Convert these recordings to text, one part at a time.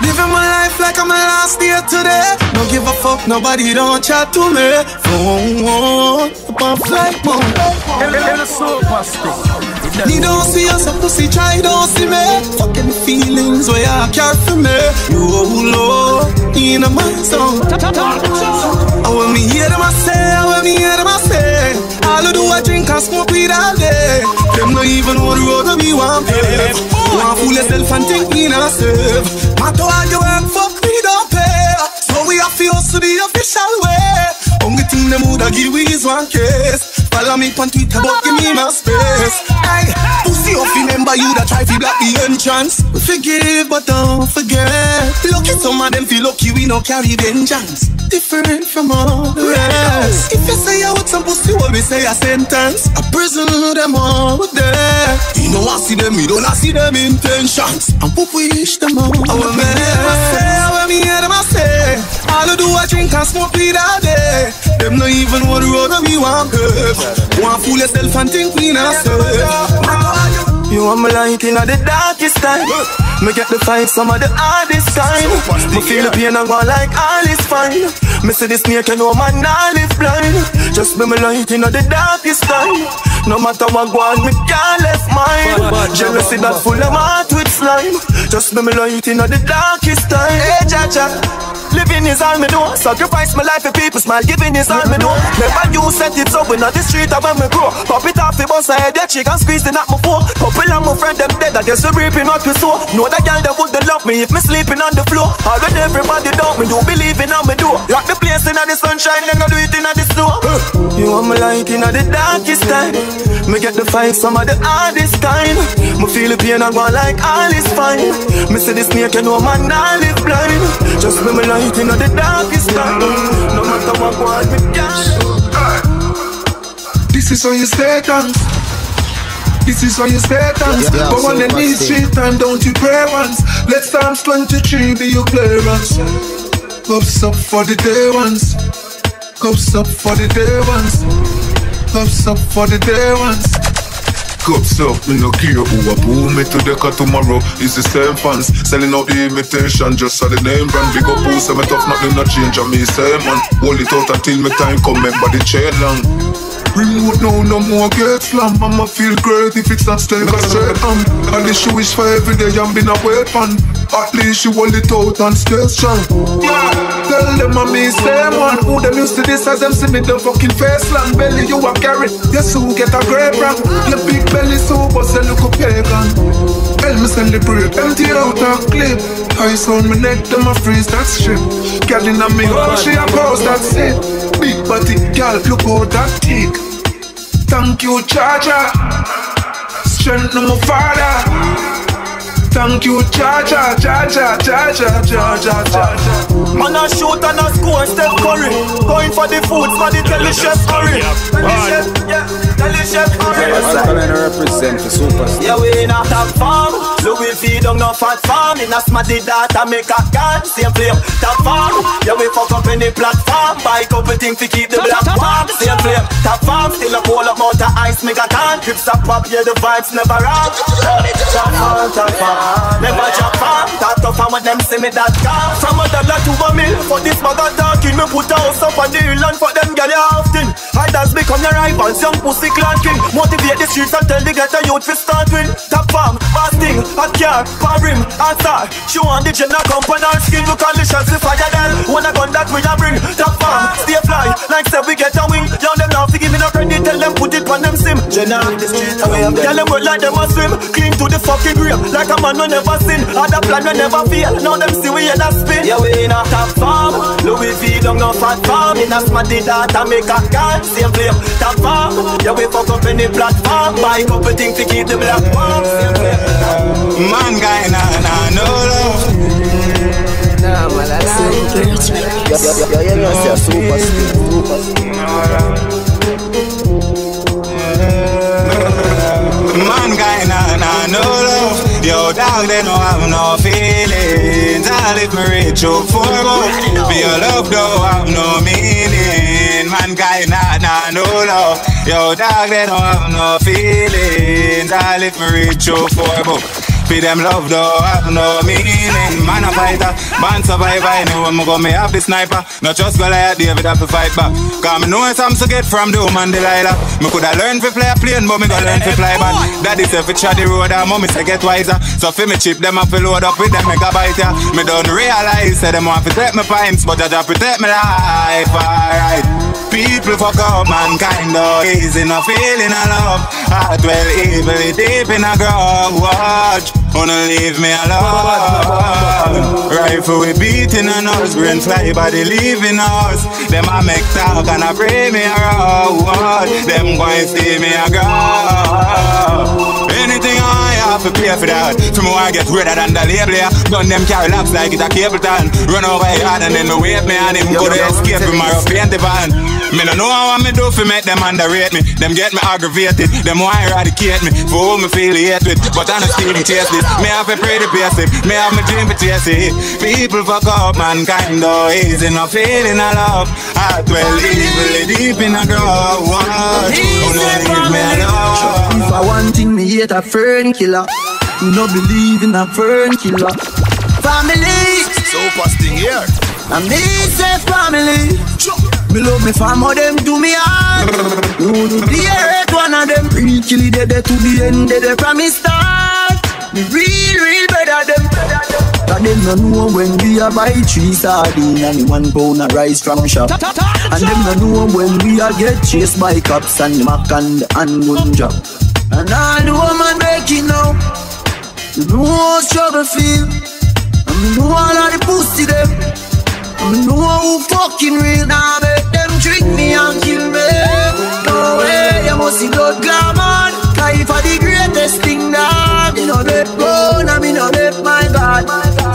Living my life like I'm my last day today. Don't give a fuck, nobody don't chat to me. Phone, up on flight mode. Me don't see us, a pussy try, don't see me. Fucking feelings oh where you care for me. You oh, low, in a my zone. I oh, want me hear them I say, I want me hear them I say. All I do I drink and smoke weed all day. Them not even want to road to be one pay. One fool yourself and think me not serve. Matter what you work for, we don't pay. So we have to hustle the official way. Only thing them woulda give is one case. Follow me on Twitter, but give me my space. Hey, pussy off, remember you that try to block the entrance. Forgive, but don't forget. Lucky some of them feel lucky we no carry vengeance. Different from all the rest. If you say I want some pussy, what we say a sentence. A prison, them all there. You know I see them, we don't I see them intentions. And we wish them all. I me I say, I want me hear them I say. All I do I drink and smoke weed all day. Them not even want to road we want curve. Want fool yourself and think we not serve. You want me light in the darkest time. Me get the fight some of the hardest time. Me feel the pain and go like all is fine. Me see the snake and know man all live blind. Just be me light in the darkest time. No matter what go on me can't left mine. Jealousy that full of heart with slime. Just be me light in the darkest time. Hey Jaja Living is all me do. Sacrifice my life for people smile Giving is all me do. Never you set it up in the street of when me grow. Pop it off the bus I your chick and squeeze it at my phone Couple of my friend them dead I guess we reaping what we sow Know that girl that would love me if me sleeping on the floor. Already everybody doubt me do believe in on me do. Lock the place in the sunshine then I do it in the snow You want me light in the darkest time. Me get the fight some of the hardest time. Me feel the pain and go like all is fine. Me see the snake you know man I live blind. Just be me light in the darkest time No matter what go on me can't This is how you stay dance. This is how you stay dance. Yeah, But when so you need what's street time, don't you pray once. Let Psalms 23 be your clearance. Cups up for the day ones. Cups up for the day ones. Cups up for the day ones. Up, me no care who a pull me to the car tomorrow. It's the same fans selling out the imitation just so the name brand. Big up who say me tough, nothing no change on me same man. Hold it out until me time come, remember the chain long. Remote now, no more get slam. I'ma feel great if it's not stay a straight on. And the shoe is for every day, I'm been a weapon. At least you hold it out and stay strong. Yeah. Tell them I'm me same one. Who them used to this as them see me the fucking face long belly you a carry. You soon get a great rank. Your big belly so bust a look pagan. Tell me celebrate, empty out a clip. Ice on my neck, them a freeze that strip. Girl in a me, oh, she a pose, that's it. Big body, girl, look out that tick. Thank you, Charger. Strength no my father. Thank you, Charger, Charger, Charger, Charger, Charger. Man a shoot and a score, Steph Curry. Going for the food, for the tell the chef hurry Tell the chef, yeah, tell the chef hurry Alkaline represent for superstar. Yeah, we in a top farm. Louis V don't no fat farm. In a smarty data make a gun Same flame, top farm. Yeah, we fuck up any platform. Buy couple things to keep the black warm. Same flame, top farm Still a whole amount of ice make a can Crips a pop, yeah, the vibes never wrong. Top farm, top farm Never drop farm That tough and when them see me that car From a dollar to a mil For this bag of talking Me put a house up on the hill And for them get you often. Hiders become your rivals Young pussy clan king. Motivate the streets and tell the ghetto youth to start win Top farm, fast thing, hot car, power rim, hot star She want the general company her skin Look all the shots we fire them Wanna gun that we a bring. Top farm, stay fly Like say we get a wing. Young them now fi give me no credit Tell them put it on them sim. General the street away Tell them work like them a swim. Clean to the fucking grave Like a man we never sin Other plan we never fail Now them see we in a spin Yeah we in a top farm Louis V don't no fat farm In a smarty data make a gun Same flame top farm Yeah we fuck up any platform Buy couple things to keep the black warm Same flame Man guy na na no love Nah, man, I like it. Yo, yo, yo, yo, you know, say a Yo dog they don't have no feelings. All if me reach up for more For your love don't have no meaning. Man guy na na no love. Yo dog they don't have no feelings. All if me reach up for more For them love though have no meaning. Man a fighter, man survivor. I know I'm gonna have the sniper. Not just Goliath, David have to fight back. Cause me know some to get from the woman Delilah. Me coulda learned to play a plane, but me gonna learn to fly back. Daddy say fi try the road, and mommy say get wiser. So fi me chip them up, fi load up with them megabyte. Yeah. Me don't realize say them want to take me pints, but I just protect me life. Alright. People fuck up mankind, though easy no feeling of love. Heart well evil deep in a grove. Watch, wanna leave me alone. Rifle we beating on us, brain fly body leaving us. Them a make talk and a pray me around. Them going see me a go. Anything I have to pay for that. From I get redder than the label, yeah. Done them carry locks like it's a cable. Run over hard and then me wait me and him could escape with my rough paint the van. Me no know what me do for make them underrate me. Them get me aggravated. Them want eradicate me. For who me feel hate with. But I don't still chase this. Me have to pretty the basic. Me have my dream to chase it. People fuck up mankind though. Easy no feeling of love. Heart well evil deep in a grove. What? Who no leave me alone? If I want thing, me hate a fern killer. You no believe in a fern killer. Family, So posting here. and me say family. Me love me fam, how them do me hard. You do the hate one of them. Real kill it dead to the end, dead from me start. Me real, real better them. But them no know when we a buy three sardine and one pound of rice from shop. And them no know when we a get chased by cops and mac and and gun job. And all the woman making now, you know struggle feel. And me know all of the pussy them. Me know who fucking real. Now make them trick me and kill me. No way, you must see blood glamour. Life are the greatest thing that me no let go. Now me no let my God.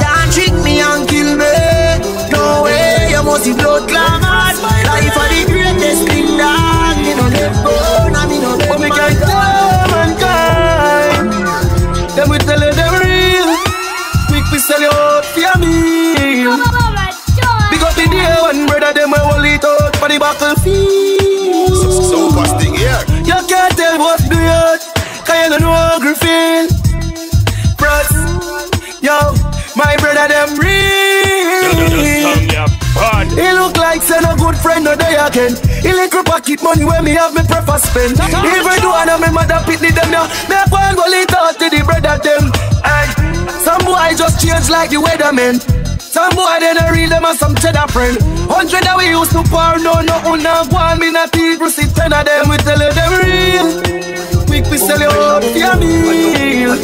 No day again. Little pocket money when me have me prefer spend. Even though I know me mother pitney them now, me go and go out to the brother them. Aye. Some boy just change like the weatherman. Some boy they don't real them as some cheddar friend. Hundred that we used to pour, no no una one me not even see ten of them. We tell you them real. Quick we sell you for your meal.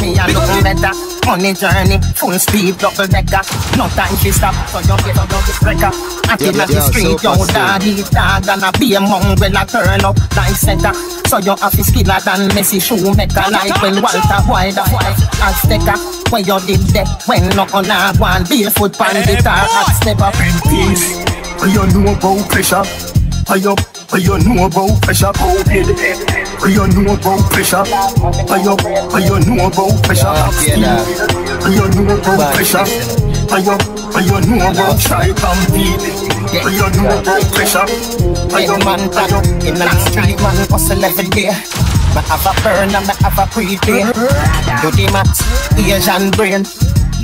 Me a look better. Money journey, full speed, double decker. No time to stop, so you get a double breaker. At Yeah, in yeah, the yeah, street, so yo, fast, daddy, dog, and a be a mongrel a turn up like center. So you have to skiller than Messi shoemaker, like when Walter White a white Azteca. When you did that, when no on a one barefoot pan the tar at step up in peace. You know about pressure. I up, you know about pressure. You know about pressure. I up, you know about pressure. You know about pressure. I up, you know about try compete. You know about pressure. I Head up, man I back up. in the street man hustle every day. Me have a burn and me have a pre-day. Do the max, Asian brain.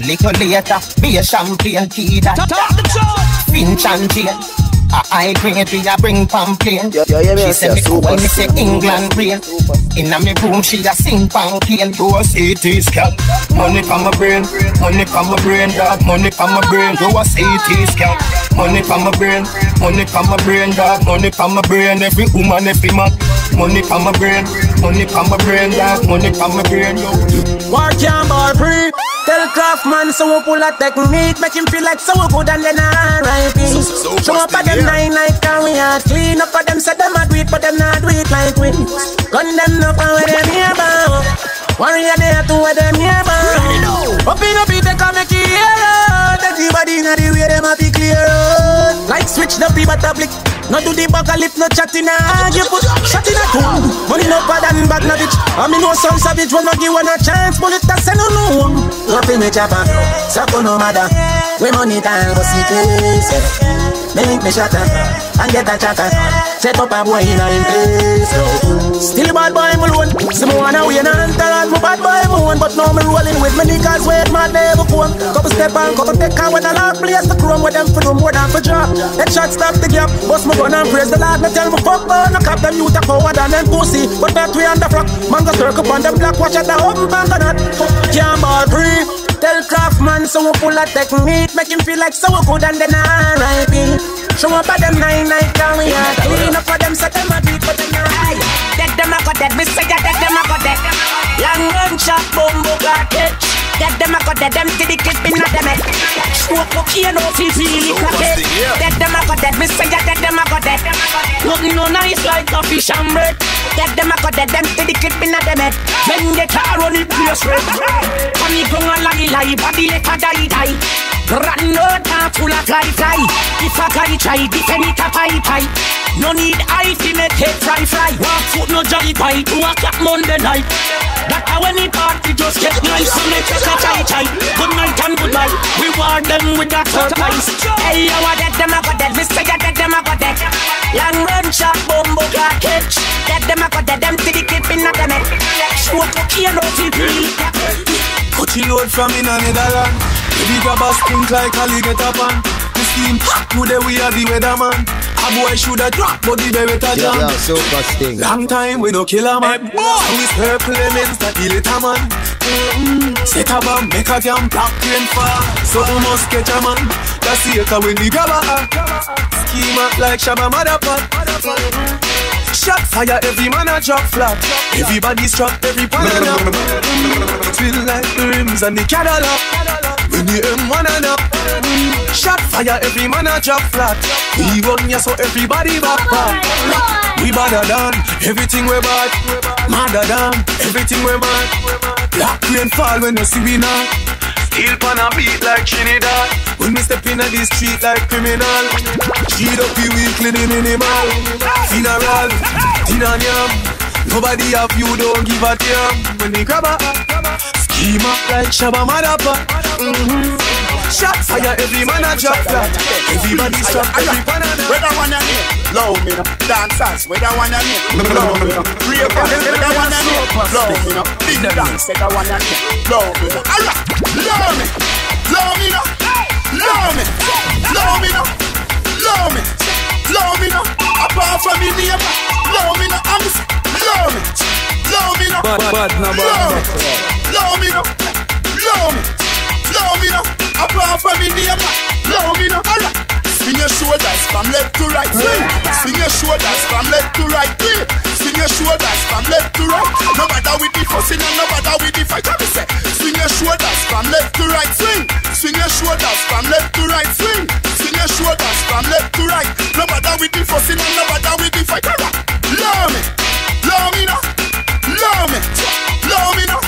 Little later, be a champagne key that. Finch and chain. A high grade we a bring pamphlet. Yo, yo, yeah, She a say me say cool, super me say super. England rain. Inna me room she a sing pamphlet. Do a CT scan. Money from my brain, money from my brain, dog. Money from my brain. Do a CT scan. Money from my brain, money from my brain, dog. Money from my brain. Every woman, every man. Money from my brain, money from my brain, dog. Money from my brain, yo. War can bar free. Tell Craftman so we pull a technique, make him feel like so good and then R.I.P. So- so Show up busted, at them nine like how we are clean up for them, say them a do it, but them not do it like we. Gun them up and where them here bound. Warrior there to where them here bound. Up in up, they can make it hero. Everybody know the way them a be clear switch the people public. No do the a lip, no chat in a hand. You put shot in a tune. Money no bad and bad no bitch. I mean no son savage when no give one a chance. Bullet that say no no. Nothing me chopper. Sako no matter. We money time see case. Make me shatter and get a chatter. Set up a boy in a place. Bad boy alone. See me wanna win and enter my bad boy moon. But now me rolling with me niggas wait my never phone. Couple step and couple take car when I lock place the chrome with them for do more than for drop. Head shot stop the gap. Bust my gun and praise the Lord. Me tell me fuck burn no cap them youth a coward and them pussy. But that we on the flock. Man go circle on them black watch at the open bank or not. Can't ball free. Tell Craftman so we pull a technique Make him feel like so good and then R.I.P. Show up at them nine night down we are Clean up for them set them a beat but them not Dead them a go dead, me say ya dead them a go dead. Long run shot, boom, got catch Dead them a go dead, them to the clip in a them head Smoke cocaine off his really crack Dead them a go dead, me say ya dead them a go dead. Nothing no nice like a fish and bread. Dead them a go dead, them to the clip in a them head When they car run the place red. Come me gung a lie lie, body let a die die Run no time full of fly fly If a guy try, defend it a pie pie. No need eye to make head fry fry. Walk foot no jolly pie, two o'clock Monday night. That how when the party just get nice So make us a chai chai Good night and goodbye Reward them with that surprise Hey, you are dead, them a go dead. Say you dead, them a go dead. Long run shot, bumbo car catch. Dead, them a go dead, them to the clip in a them cocaine out in peel Cut the load from in a Netherland Baby grab a stink like Ali get up on The steam today we are the weatherman. A boy shoulda drop but the better Yeah, jam yeah, Supa Sting. Long time we no kill a man. So we circle elements that kill it a man? Mm-hmm. Set a bomb, make a jam, black rain fall So we must catch a man. That's the echo when we grab a Schema like Shabba Motherfucker Shot fire, every man a drop flat. Everybody struck, every pan a knock Feel like the rims and the Cadillac When the M1 and up Shot fire, every man a drop flat. We run ya so everybody back back. We badder than everything we bad Madder than everything we mad Black rain fall when you see we now Still pan a beat like Trinidad. When we step in the street like criminal. Cheat up the weekly the minimal Funeral, dinner yam Nobody have you don't give a damn. When they grab a Scheme up like Shabba Madda Pot mm-hmm. Shot fire, every man a drop flat Everybody every banana Whether one and me, love me no. Dancers, whether one and me, love me no. Ravers, whether one and me, love me no. Big dance, whether one and me, love me no. Alright, love me, love me no, love me, love me no, love me, love me no. Apart from me neighbor, love me no. I'm love me, love me no, Bad, bad, no bad, love me, no. love me love me, no. Apart from me neighbor, love me no. Alright. Swing your shoulders from left to right. Swing. Your shoulders from left to right. Swing your shoulders from left to right. No matter with the fussing and no matter with the fight. Let me say. Swing your shoulders from left to right. Swing. Swing your shoulders from left to right. Swing. Swing your shoulders from left to right. No matter with the fussing and no matter with the fight. Alright. Love me. Love me now. Love me. Love me now.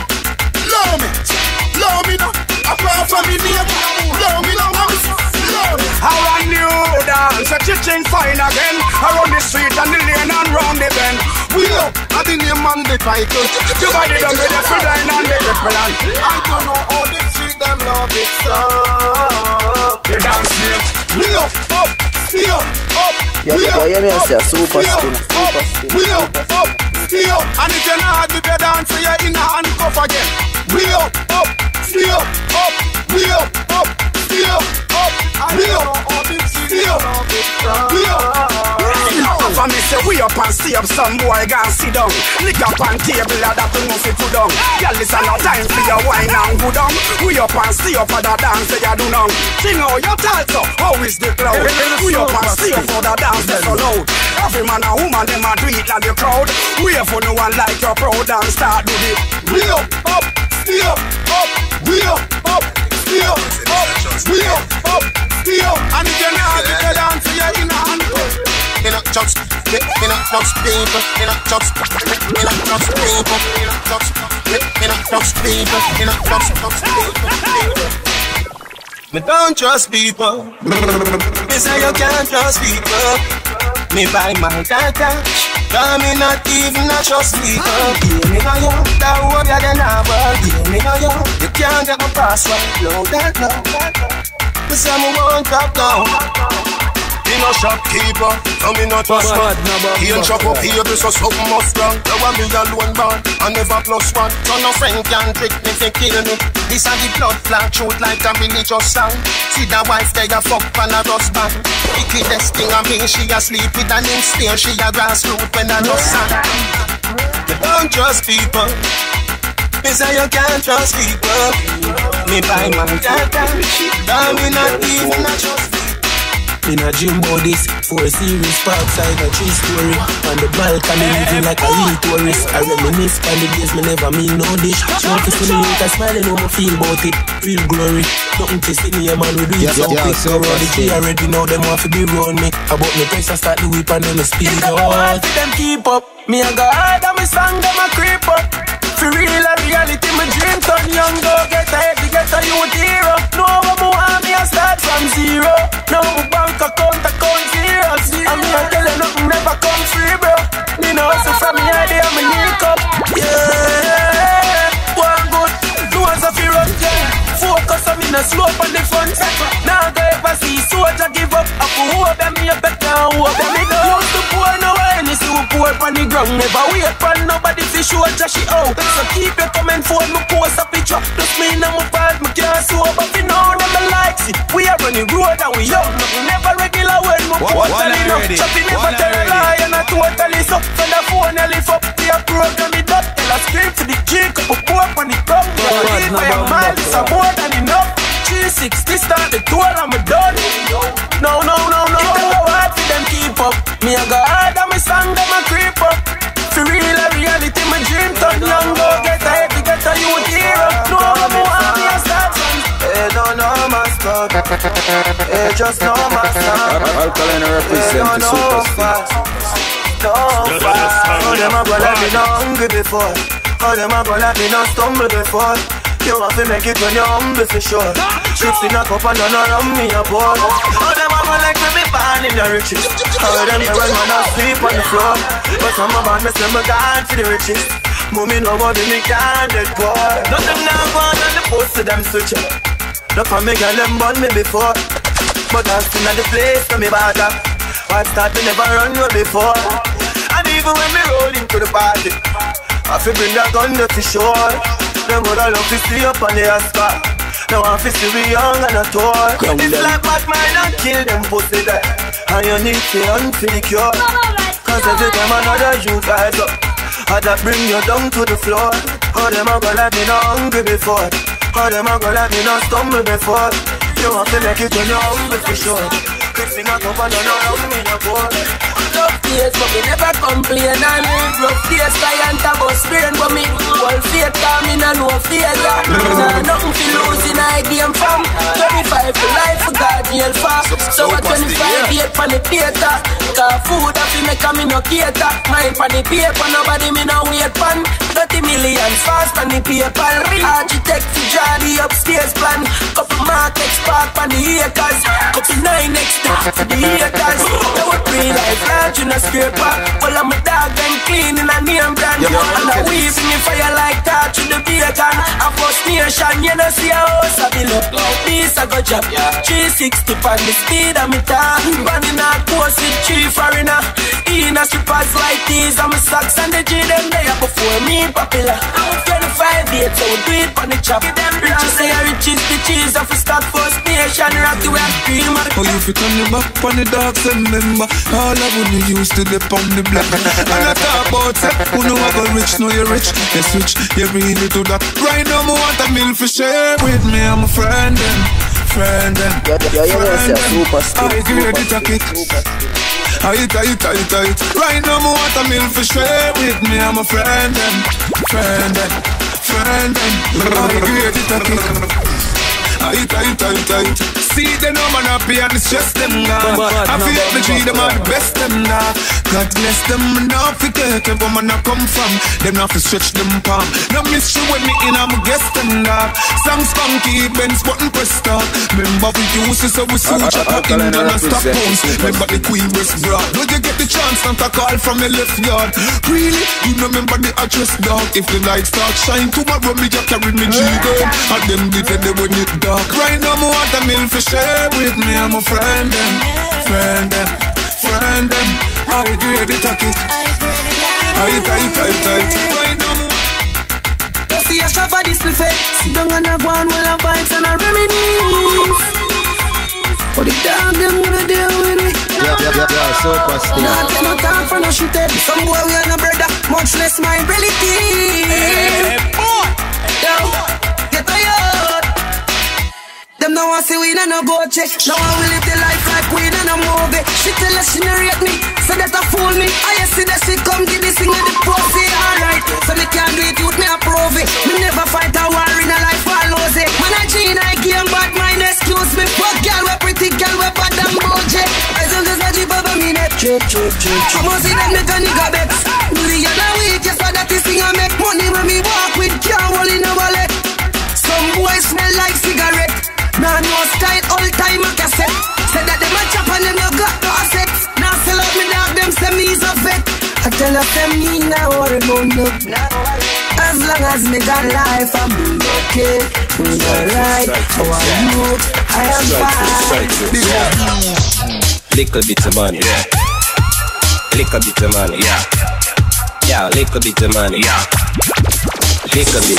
Love me. Love me now. Apart from me neighbor. Love me now. Love me. How a new dance, a chiching fine again Around the street and the lane and round the bend We up at the name and the title. You body done with the full and the ripple I don't know how they treat them love it so. The dance name We up, up, stay up, up. Yeah, we yeah, up, yeah, up, super stay up, spin, up. super spin, We up, up, stay up. And if you're not the dance, you're in a handcuff again We up, up, stay up, up. We up, up, stay up, up. We up, stay up, we up. For me say we up and stay up, some boy gon' sit down. Lick up on table, that that move it put down. Girl, this a no time for your wine and go down We up and stay up for the dance that you do now. Sing out your title, how is the crowd? We up and stay up for the dance that's so loud. Every man and woman, them a do it like the crowd. Wait for no one like your proud and start do it We up, up, stay up, up. We up, up, stay up, up. And if you're not a handcuff a just people, a just people, a just people, just, just people. Me don't trust people. Me say you can't trust people. Me buy my data. Cause me not even a trust people. Give me no you, that you then have work. Give me no you, you can't get my password. Blow that, that. Me say me won't drop down. Me no shopkeeper, no me not trust man. He and chop up here, so something must wrong. Now I'm me alone man, I never plus one. So no friend can trick me, they kill me. This and the blood flag shoot like a religious song. See the wife they a fuck and a husband. Wickedest thing I mean, she a sleep with an insane, she a grassroot when I sang. You don't trust people. Me say you can't trust people. Me buy my data. Now me not even a trust in a gym bodies, four series parkside, a tree story. On the balcony, living like a real tourist. I reminisce on the days me never mean no dish. Show to see me with a smile, know me feel about it. Real glory. Nothing to see me, a man, we do it so quick. So around the G already know them want to be round me. About me press, I start the whip and then me speed it out. them keep up. Me I go hard and me song them a creep up. For real a reality, my dream turn young, go get a heavy, get a youth hero. No one more me, I start from zero. No bank account, account zero. And me, I tell you, nothing never come free, bro. Me know, so from me, I day, I'm a link up. Yeah, one good, no one's a fear of yeah. Focus on me, no slope on the front. Now, I go ever see soldier give up. I put hope them, me a better, hope them, me know. Used to pour no see who pour on the ground Never wait for nobody to show she out. So keep your comment phone, me post a picture. Plus me and my part, me can't sober But you know them I like see We are running road and we Nothing never regular when me totally up Choppy never tell a lie and I totally so From the phone I lift up, we are program it up Tell her scream to the G, couple pour on the ground. Yeah, leave by a mile, it's a more than enough. 360 start the Hey, just no, my stop Alkaline represent the superstar No Oh, them a go like me no hungry before. Oh, them a go like me no stumble before. You have to make it when you're humble for sure. Chips in a cup and none around me a pour. All them a like to be born in the riches. All them here when man sleep on the floor. But some of them say me gone for the riches. Mommy nobody me can't get poor. Nothing now go on the post to them switch up Look for me girl them born me before But I'm still at the place to me back up I start to never run way before And even when me roll into the party I feel bring that gun to the shore them woulda love to see up on the asphalt. Now I'm fi see we young and a tour. It's like Batman and kill them pussy there. And you need to unfeel the cure. Cause every time another you guys up, I that bring you down to the floor. All them a go like me not hungry before. All them a go let me not stumble before. You want to make it when you're hungry for sure. Quick finger cup and none around me no poor tough but me never complain. I live rough days, client a bus brain, but me all faith, cause me no know failure. Nah, nothing to lose in I game from. 25 for life, for God jail for. So at 25, eight for the theater. Cause food a fi make a me no cater. Mine for the paper, nobody me no wait pan. 30 million fast on the paper. Architect to draw the upstairs plan. Couple markets park on the acres. Couple nine next to the haters. They would real life large in a scraper. All of my dog them clean in a name brand. And I weave the fire like that to the bacon. A first nation, you know see a house of the look. This I go job. 360 on the speed of me car. Running out course with three foreigner. In a strippers like these, I'm a socks and the G them there before me popular. I'm 25 years, we do it on the chop. Riches say I riches first nation. Rocky we have cream. Oh, you fi turn your back on the dogs and remember all of when you used to dip on the block. And I talk about say, who know I go rich, know you're rich. You switch, you really do that. Right now, me want a meal for share with me. I'm a friend and friend and Yo, yo, yo, yo, say superstar. I grade it a kick. I eat, I eat, I eat, I eat. Right now, me want a meal for share with me. I'm a friend and friend and friend and I grade it a kick. I eat, I eat, I eat, I eat. See them no man happy and it's just them now. I feel the G them are the best them now. God bless them, now fi take every man I come from. Them now fi stretch them palm. No mystery when me in, I'm a guest and that. Songs funky, Benz button press start. Remember we use it so we switch up our England and uh, stop uh, uh, bones. Remember the Queen West broad. Do you get the chance not to call from the left yard? Really? You know remember the address dog. If the lights start shine tomorrow, me just carry me G gun. And them defend them when it dark. Right now, me want a meal for share with me. I'm a friend them, friend them, friend them. I agree the talking. I tight, tight, tight. Right now, me See a shop for this buffet Sit down and a go on with a vibes and a reminisce But the dog them gonna deal with it Yeah, yeah, yeah, yeah, super still. Nah, they no talk for no shit eh. Some boy we are no brother Much less my relative Yo, get tired them no want see we in no go check. Now I will live the life like we in a movie. She tell us she no rate me, so that a fool me. I see that she come give this thing with the pussy, alright. So me can't do it, youth me approve it. Me never fight a war in a life, I lose it. Man I Gene, I game bad mind, excuse me. Fuck girl, we pretty girl, we bad and bougie. I don't just a jeep over me neck. Chip, chip, chip. I must see them make a nigga bet. Bully and a week, yes, that this thing I make money when me walk with car roll in a wallet. Some boys smell like cigarette. Nah, no style, all time a cassette. Say that them a chop and them no got no assets. Now sell out me dog, them say me's a vet. I tell her say me now worry about no. As long as me got life, I'm okay. We alright. How are you? I am fine. Little bit of money. Yeah. Little bit of money. Yeah. Yeah, little bit of money. Yeah. Little bit.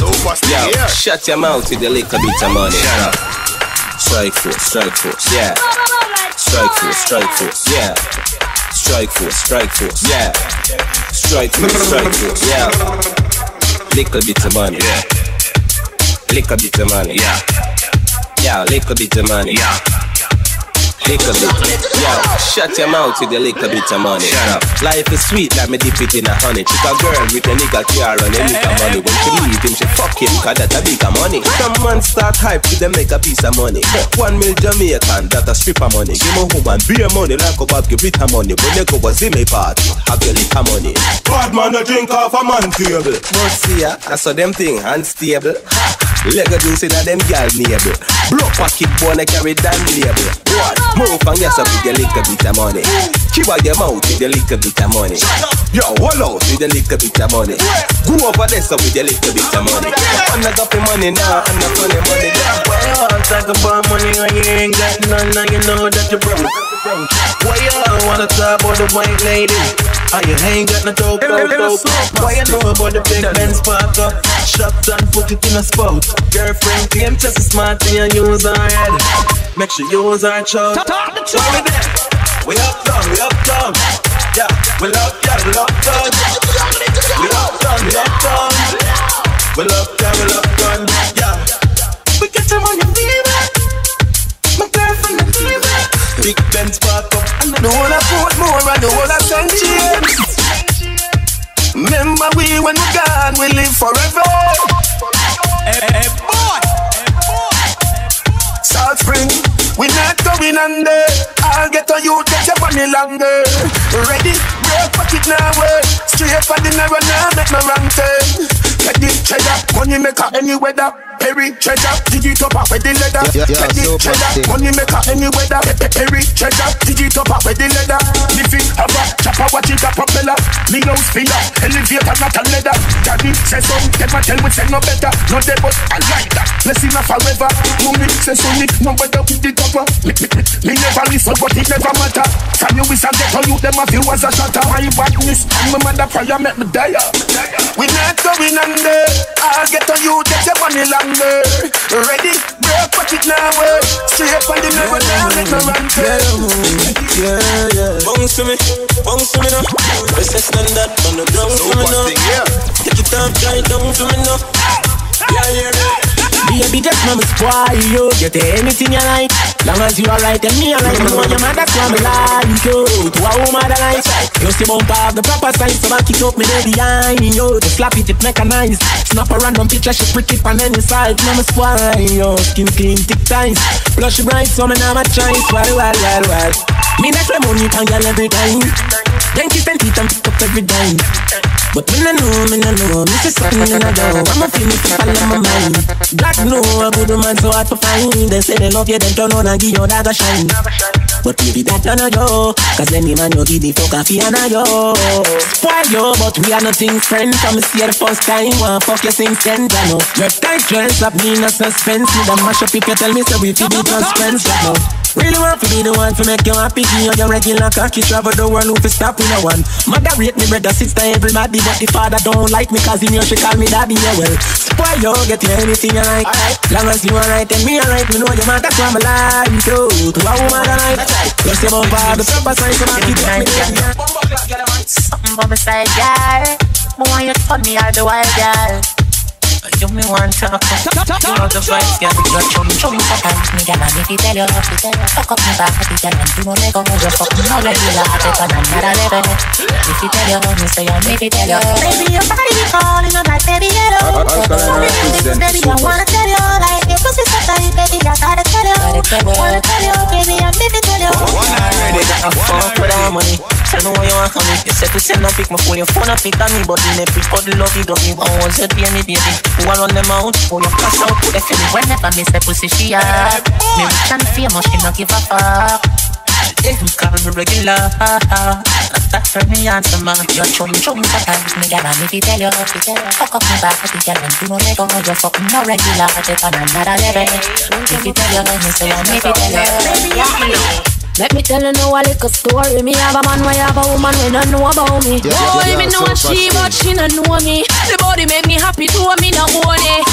Yeah. Shut your mouth with the little bit of money. Shut up. Strike force, strike force. Yeah. Strike force, strike force. Yeah. Strike force, strike force. Yeah. Strike force, strike force. Yeah. Little bit of money. Yeah. Little bit of money. Yeah. Yeah, little bit of money. Yeah. Little bit. Yo, shut your mouth with the little bit of money. Shut up. Life is sweet, like me dip it in a honey. Chick a girl with a nigga car and a nigga money. When she eh, eh, eh. meet him, she fuck him, cause that a bigger money. Some man start hype to them make a piece of money. One mil Jamaican, that a stripper money. Give me woman beer money, like a Bob give it a money. When you go a Zimmy party, have your liquor money. Bad man a drink off a man table. But see ya, that's how them thing, unstable. Lego juice in a them gal neighbor. Blow pocket bone carry damn label. What? Move yes up with your little bit of money. Keep out your mouth with your little bit of money. Yo, hold out with your little bit of money. Go over there so with your little bit of money. I'm not got the money now, I'm not funny money now. Why you all talk about money when you ain't got none and you know that you're broke? Why you all wanna talk about the white lady? You ain't got no dope, dope, dope. Why you know about the big Benz park up? Shopped and put it in a spot. Girlfriend claim just as smart and you use her head. Make sure you use her choke. Why we there? We up down, we up down. Yeah, we love, yeah, we love down. We up down, we up down. We love, yeah, we love down. Yeah. We get them on your Big Benz park up. No one a put more and no one a send change. Remember we when we gone, we live forever. Hey, boy. South Spring, we not going under. I'll get on you, get your money longer. Ready, break pocket now, work. Straight for the narrow now, make my wrong turn. Get this cheddar, money maker any weather. Perry treasure, dig it up with the leather. Yeah, yeah, Get super cheddar, thing. money maker any weather. Pe- pe- Perry treasure, dig it up with the leather. Lift it, have a chopper, watch it a propeller. Me no spiller, elevator not a leather. Daddy say so, never tell we say no better. No dead but I like that. Blessing a forever. Mommy say so, me no better with the topper. Me, me, me, me never listen, but it never matter. From you is a ghetto, you them a view as a shatter. My badness and my mother prayer make me die. We not going under. I'll get on you, get your money longer. Ready, break, put it now, way. Straight on the never now, make me run Yeah, yeah. Bounce to me, bounce to me now. Let's just stand that on the ground to me now. Take it up, try it down to me now. Yeah, yeah, yeah. Baby, just know me spoil you. Get anything you like. Long as you alright and me alright. Me know your man, that's why me like you. To a woman that likes You see bump have the proper size. So I it up, me there behind you. To slap it, it mechanized. Snap a random picture, she it on any side. Know me spoil you. Skin clean, thick ties. Blush bright, so me now my choice. Wild, wild, wild, wild. Me next money, can girl every time. Kiss and teeth and pick up every dime. But me no know, me no know, me see something in a door. I'ma feel me to follow my mind. Black no, a good man so hard to find. They say they love you, then turn on and give you a shine. But baby, that not a yo Cause any man you give the fuck a fee and a yo. Spoil yo, but we are nothing friends. Come see the first time, one fuck you since then I know. Your tight dress up me in a suspense. Me the mash up if you tell me so we feel the just friends right now Really want to be the one to make you happy. Me or your regular cocky travel the world who fi stop with no one. Mother rate me brother, sister, everybody But the father don't like me cause in you she call me daddy Yeah well, spoil yo, get you anything you like? Long as you alright and me alright Me know you man, that's why I'm alive too To a woman alright. Plus your bumper, the proper size of my kid Something for my side, girl More you turn me out the wild girl you me want to talk You know the vibes, girl Your chum chum. Sometimes me girl, me fi tell you Fuck up me. Back, the girl And do no make up Just fuck me no regular I take on another level Me fi tell you Me say you, me fi tell you Baby, your body be calling I'm like, baby, hello Sorry, baby, I wanna tell you Like, your pussy so tight, baby I gotta tell you. Wanna tell you, baby, I'm me fi tell you. One already got a fuck with our money. Tell me what you want from me You said to send a pic, my phone, your phone a pic on me But in a pic, but the love you got me One was it, baby, tell you, baby who a run them out? Who you pass out? They feel me? Whenever me say pussy she hot Me rich and famous, she no give a fuck Yeah, who's calling me regular? That's for me answer man Your chum chum sometimes me gal and me fi tell you Fuck up me back, the gal and do no let go You fuck me no regular, take on another level Me fi tell you, me say fi tell you Baby, I let me tell you now a little story. Me have a man, why have a woman when don't know about me. Yeah, Boy, yeah, me know so she, but she don't know me. The body make me happy, do me no own it.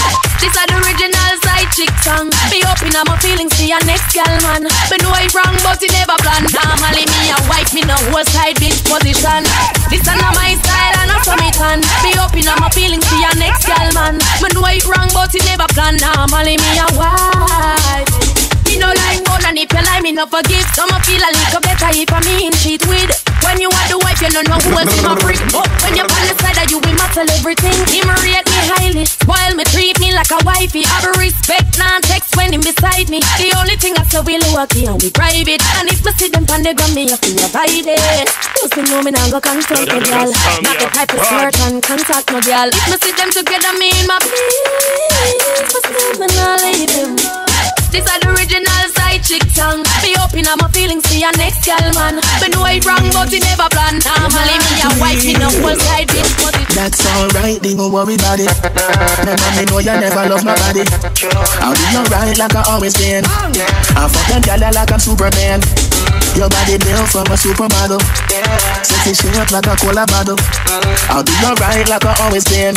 This are the original side chick song. Be open up my feelings to your next gal man. But know it wrong, but it never plan. Normally me a wife, me no whole side bitch position. This are not my style and I saw me tan. Be open up my feelings to your next gal man. Me know it wrong, but it never plan. Normally me a wife. Me no like more than if you like me no forgive. Some I feel a little better if I mean cheat with. When you are the wife you don't know who else in my freak But when you're on the side that you will matter everything. Him rate me highly Spoil me treat me like a wifey. Have a respect non text when him beside me. The only thing I say we low key and we private. And if me see them on the ground me have to avoid it. You see know me now go confront the girl. Not the type of flirt and contact no girl. If me see them together me in my But still me not leave him this are the original side chick song. Be open up my feelings to your next gal man. But know wrong, but it never plan. Normally me a wife, me no one side bitch, but it. That's alright, they don't worry about it. Remember me know you never love my body. I'll be alright like I always been. I fuck them gyal like I'm Superman. Your body built from a supermodel. Sexy shape like a cola bottle. I'll be alright like I always been.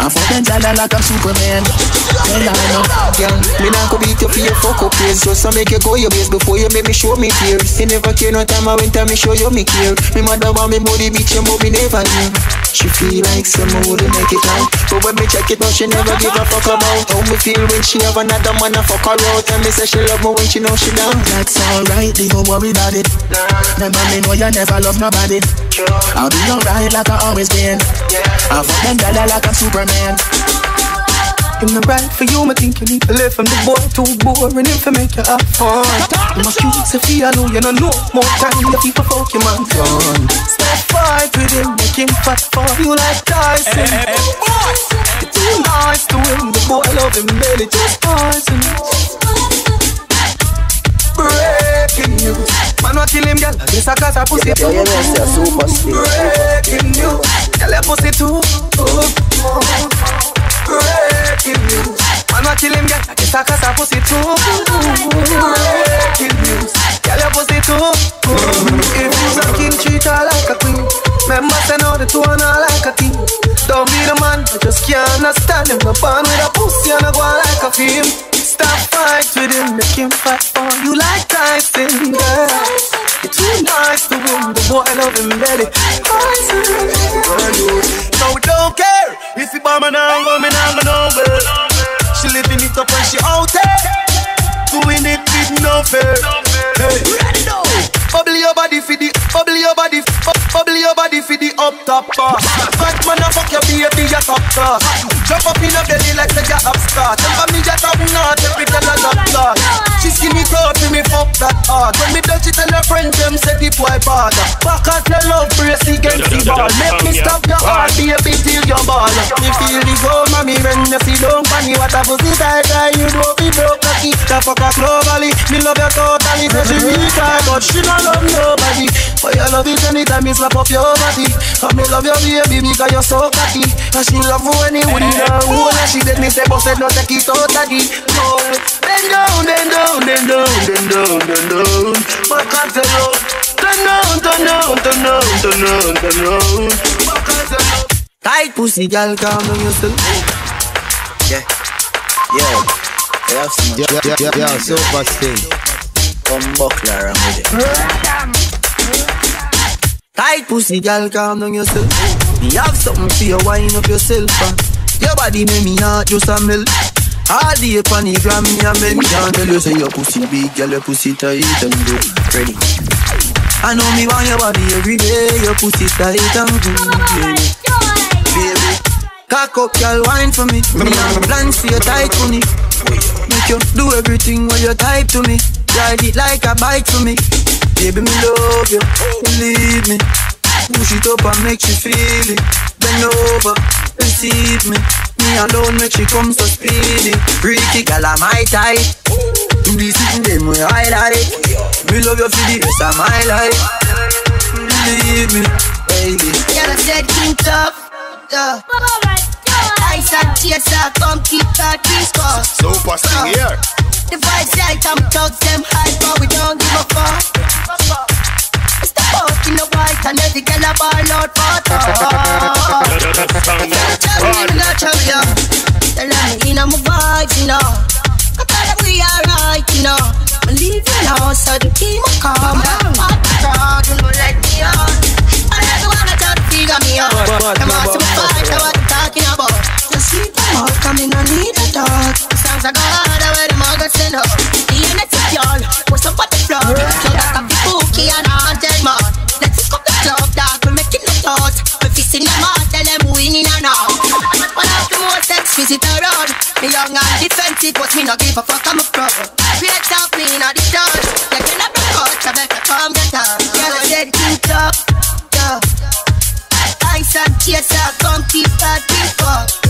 I fuck them gyal like I'm Superman. Girl, me not go beat you for your fuck up ways Just to make you go your ways before you make me show me tears You never care no time I went and me show you me care Me mother want me body beat you but me never knew She feel like someone wouldn't make it out But when me check it out she never give a fuck about How me feel when she have another man a fuck her out And me say she love me when she know she down That's alright, they don't worry about it. Remember me know you never love nobody. I'll be alright like I always been. I fuck them gyal like I'm Superman. In the right for you, me think you need to live from the boy too boring if I make you have fun. You must use a feel, know you don't know more time the people fuck your man fun. Step fight with him, make him fat for you like Tyson. You're too nice to him, the boy love him belly just poison. Breaking news, man what kill him, girl. This a cause a pussy too. Breaking news, girl, your pussy too. Breaking news, man what kill him, girl. This a cause a pussy too. Breaking news, girl, your pussy too. If you's a king, treat her like a queen. Remember, say no, the two are not like a team. Don't be the man, I just can't understand him. No born with a pussy and a go like a film. Stop fight with him, make him fight for you like Tyson, girl. You're too nice to win, the boy love him belly. No, we don't care. If you bomb and I'm going, I'm nowhere. She living it up when she out there. Doing it with no fear. Ready now. Bubble your body for the, bubble your body, bubble your body for the up top bar. Fat man, I fuck your baby, your top class. Jump up in her belly like have start. Tell me you top notch, every time I drop class. She clothes, me me fuck that hard. When me touch it and the friend them say the boy bad. Back at the love brace against the ball. Make me stop your heart, baby, till your ball. Me feel the gold, mommy, when you see don't funny. What a pussy tight, you know be broke cocky. The fuck a globally, me love you totally. Say she tight, but she don't love nobody. But you love it anytime me slap up your body. Come me love your baby because you're so cocky. And she love you when you win her. Who and she let me say, boss said no take it totally. No, bend down, bend down, bend down, bend down, bend down. My can't tell you. Turn down, turn down, turn down, turn down, turn down. My can't tell you. Tight pussy, girl, calm down yourself. Yeah, yeah, yeah, yeah, yeah, yeah, yeah, Supa Sting. Come buckler and with it. Tight pussy, girl, calm down yourself. Me have something for you, wind up yourself. Uh. Your body make me heart just a melt. All day upon the gram, me a men can't tell you say your pussy big, girl, your pussy tight and good. Ready? I know me want your body every day, your pussy tight and good. Baby, baby. cock up, girl, wine for me. Me have plans for your tight for me. Make you do everything when you type to me. Ride it like a bike for me. Baby, me love you, believe me. Push it up and make you feel it. Bend over, receive me. Me alone make she come so speedy. Freaky girl, I'm my type. You be sitting them where I like it. Me love you for the rest of my life. Believe me, baby. Yeah, I said king tough. Yeah. Ice and chaser, come keep that peace cross. Supa Sting here. The vibes right, I'm thugs, them high, but we don't give a fuck. The in the white and every girl a ball out for talk. Tell me in my vibes, you know. I that we alright, you know. I'm leaving now, so the team will come. Hot crowd, you know, let me on. I never wanna try to figure me out. Come on, to fight, that's what I'm talking about. Just sleep them out, come in, I need a dog. Sounds like God, I wear the mug, send up. The energy, y'all, what's up at the floor? So that's a spooky and haunted man. Up club, dog, we're making the thoughts. We're fixing them out, tell them winning and all. One of the most sex visit around. Me young and defensive, but me not give a fuck, I'm a pro. Create up me in the dance. You cannot be caught, I better come get down. Girl, I said, keep up, yeah. Ice and chaser, come keep that people.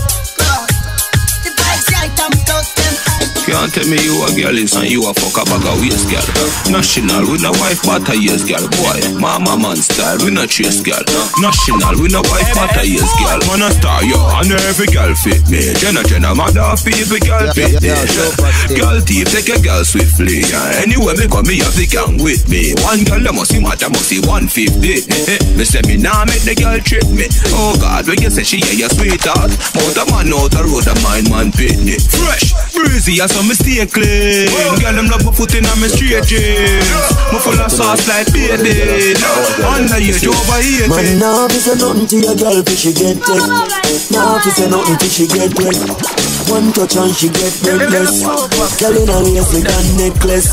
Can't tell me you a girl is and you a fuck a bag of girl. National with no wife but a years girl boy. Mama man style we no chase girl. National with no wife but a years girl. Man a star yo and every girl fit me. Jenna Jenna mother people girl fit me. Girl thief take a girl swiftly. Anyway me come me have the gang with me. One girl that must see matter must see 150. me say me nah make the girl trip me. Oh God when you say she yeah your sweetheart. Out a man out the road a mind man pitney. Fresh breezy as so me stay clean. Girl, them love my foot in me straight jeans. Me full of sauce like baby. Under age, over here. Man, now if you say nothing to your girl, till she get it. Now if you say nothing till she get wet. One touch and she get breathless. Girl in a lace with a necklace.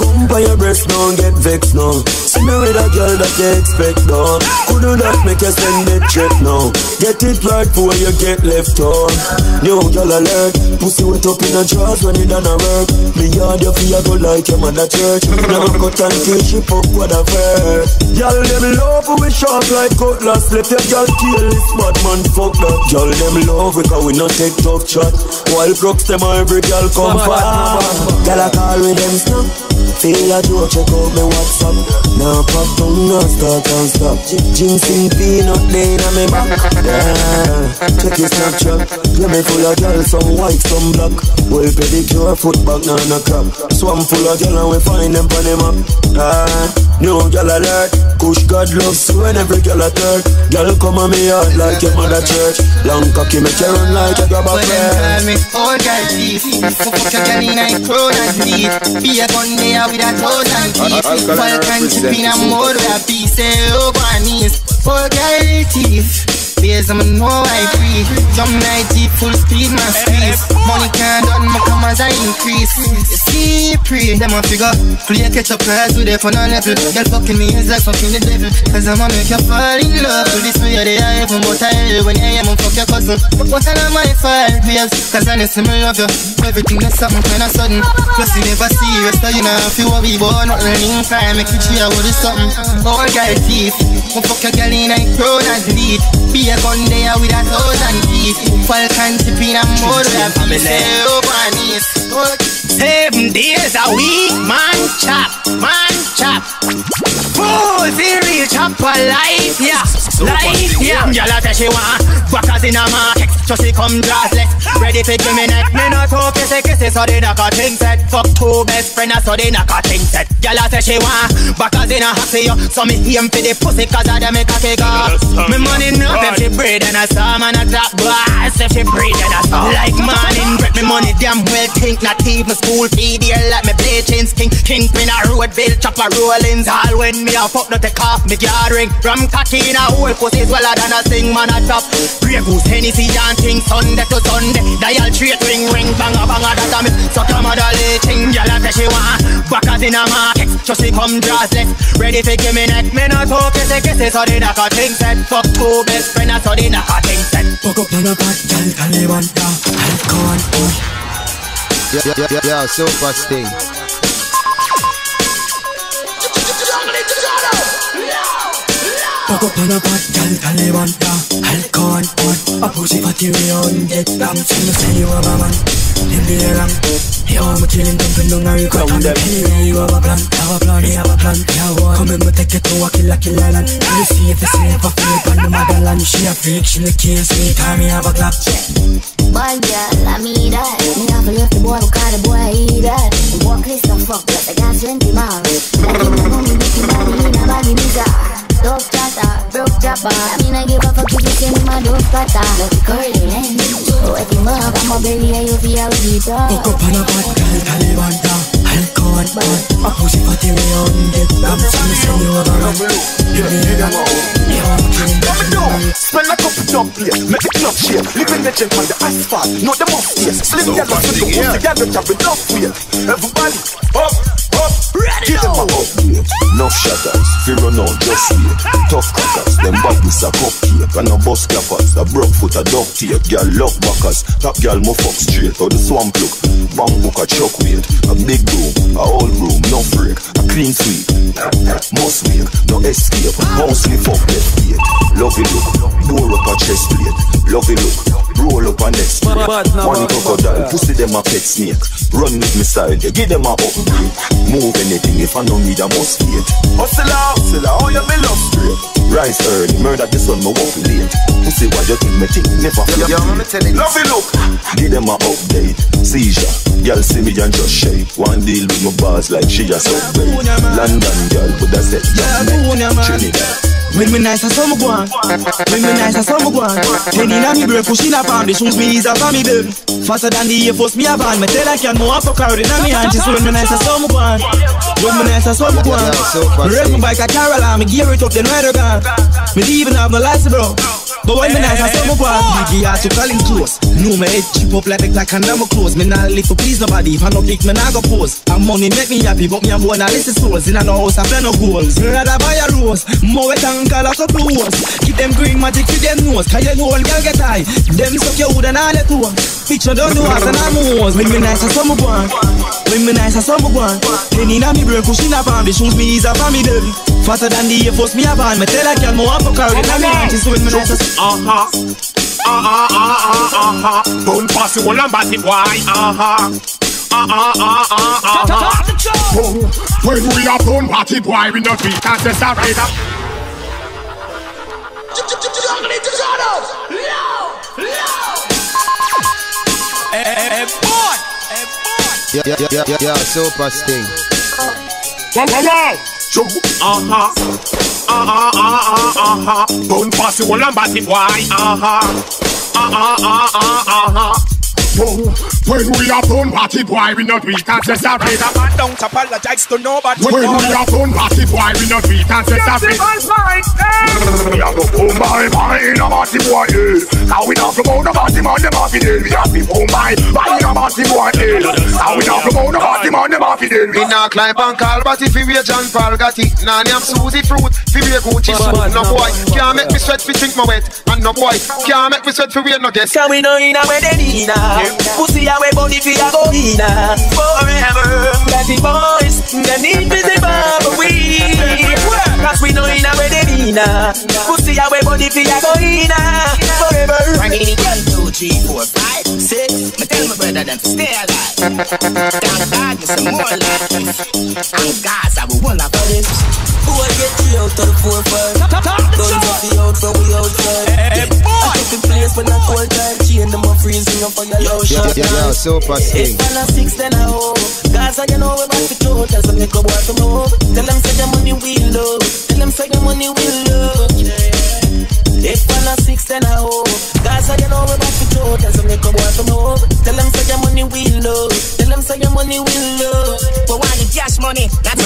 Come by your breast, don't get vexed now. See me with a girl that you expect now. Couldn't that make you send the check now? Get it right before you get left on. New girl alert, pussy wet up in a drawers when it done a work. Me yard you feel go like your at church. Never cut until she fuck what a fair. Y'all them love we sharp like cutlass. Let your girl kill this bad man fuck that. Y'all them love we cause we not take tough shot. While crooks them every girl come fast. Girl I call with them snap. Feel a joke, check out my WhatsApp. Now pop down, now start and stop. Jinxing peanut lane on me back. Yeah, check your Snapchat. Yeah, me full of girl, some white, some black. Well pedicure, foot back, now no crap. Swam full of girl and we find them on the map. Ah, new girl alert. Kush God loves you and every girl a third. Girl come on me heart like your mother church. Long cocky make you run like a grab a When them call me old girl thief Fuck up your girl in a crown and teeth Be a gun there with a thousand teeth. Falcon chip in a mode with a piece of over knees Old girl thief Beers I'ma know I free Jump night deep full speed my squeeze Money can't done my come as I increase You see Three, them a figure. Play catch up class with the fun on level. Girl fucking me is like fucking the devil. Cause I'ma make you fall in love. To this way, they are even I hell when you hear me fuck your cousin. But what I my fault, babes. Cause I see me love you. Everything that's something kinda sudden. Plus you never serious, so you know if you worry about nothing in crime, make you cheer with something. All girl teeth. Me fuck your girl in a crown and delete. Be gun there with a thousand teeth. Falcon tipping and more than. Oh. Seven days a week, man chop, man chop. Full real chopper life, yeah, life, yeah. Gyal a say she want backers in a market, so she come dressless, ready to give me neck. Me not talk kissy kissy, so they knock a thing set. Fuck two best friends, so they knock a thing set. Gyal a say she want backers in a happy, so me aim for the pussy 'cause I dem make a kick off. Me money enough if she breed and a storm and a drop blast if she breed and a storm. Like morning, break me money damn well think not even school fee dear like me play chains king king pin a road bill chopper rollings all when me a fuck not take off me gathering from cocky in a whole pussy swallow than a sing man a top Grey Goose Hennessy and thing Sunday to Sunday. Dial straight ring ring banga banga that a me suck your mother ting gyal a say she want backers in a market. So she come dressless ready to give me neck me not talk kissy kissy so they knock a thing set fuck two best friends so they knock a thing set Fuck up on a bad girl, Taliban, yeah Alcohol, oh. Yeah, yeah, yeah, yeah, Supa Sting. Fuck up on a bad girl, Taliban, yeah Alcohol, oh A pussy fatty round, get down So me say you have a man Them be around Yo, I'm chillin', dumping down a record And anyway, you have a plan, have a plan, you have a plan Yeah, boy Come in, me take you to a killer, killer land You see if you sleep a flip on the motherland She a freak, she the case, me time me have a clock Bad girl, I mean that Me have left the boy because the boy eat that The boy kiss the fuck but I got plenty more Like in my mommy, dicky body in a baggy nigga Dog chatter, broke chopper I mean I give up a fuck if you send me my dog cutter Let the curly lens Oh, if you mug, I'm a belly and you feel with it Fuck up on a bad girl, Taliban, yeah Alcohol, oh A pussy fatty round, get down So me say you have a man You be around Yo, I'm chillin', dumping down a Spend a couple jump play, make the club shake. Living legend on the asphalt, know them upstairs Slim gal up with the pussy gal that have enough weight Everybody up, up, give them a upgrade Enough shatters, fear run out, just wait Tough crackers, them badness a cupcake And a bus clappers, a broke foot a duct tape. Girl love backers, top girl mo fuck straight. Or the swamp look, bang book a chuck weight A big room, a old room, no break A clean sweep, must wake No escape, house me fuck left gate. Love it look, bore up a chest plate. Love it look, roll up a next plate One crocodile, pussy them a pet snake. Run with me style, yeah, give them a upgrade Move anything if I don't need a must wait Hustle out, hustle out, you me love straight? Rise early, murder the sun, me walk late. Pussy why you think me think, never fear Yo, me tell you, love it look. Give them a update, seizure Girl see me and just shake One deal with my bars like she a subway London girl, that's it, young neck Trinidad When me nice, I saw me go. When me nice, I saw me go on. Then inna me brain, pushing up on the shoes, me is up on me baby. Faster than the Air Force, me a van. Me tell her can more up a crowd inna me hand. Say when me nice, I saw me go. When me nice, I saw me go on. Me ride my bike a Caroline, me gear it up, then ride her gone. Me even have no license, bro. But when me nice, I me go on. Biggie ass to calling close. No me head chip up like like a number close. Me not live for please nobody. If I no pick, me not go post. And money make me happy, but me a boy not listen souls. In a no house, I play no goals. Me rather buy a rose, more wet and call a couple hoes. Keep them green magic with them nose. Cause you know all girl get high. Them suck your wood and all that too. Picture don't do us and I'm hoes. When me nice, I saw me go on. When me nice, I saw me go on. Then inna me brain, pushing up on the shoes, me is up on me baby. Faster than the Air Force, me a van. Me tell a girl, more up a crowd inna me hand. She say when me nice, I saw Uh-huh Uh-huh, uh-huh, uh-huh Bone pass you all and batty boy Uh-huh uh-uh, uh-uh, uh-uh. Oh, when we are born party boy, we not beat and just a radar. Yeah, yeah, yeah, yeah, yeah, Supa Sting. Uh-huh. Uh-huh, uh-huh, uh-huh. Bone pass you all and batty boy. Uh-huh. Uh-uh, uh-uh, uh-huh. Oh, When we have done party boy, we not weak and say sorry. The man don't apologize to nobody. When we have done party boy, we not weak and say sorry. We have to boom by by in a party boy. eh. Now we not promote the party man, the party deal. We have to boom by by in a party boy. eh. Now we not promote the party man, the party deal. Me nah climb and call, but if you wear John Paul got it, nah name Susie fruit, fi wear Gucci suit. No boy can't make me sweat fi think my wet, and no boy can't make me sweat fi wear no guess. Can we know in a way they need Pussy away body fi a go in Forever. Dirty boys They need to the but we Cause we know in a way they need Pussy away body fi a go in Forever three, four, five, six. Me tell my brother them to stay alive. Thank God, me some more life. And Gaza, we will have this. Boy get three out of the four five Guns off the out from we outside. I took the place when I cold time. Chain them a freezing up on your low Yo, shot. yo, yo, Supa Sting. If I'm six then I hope. Gaza you know we back to two Tell some nigga boy to move. Tell them say your money will low Tell them say your money will low your money will low But want the cash money, not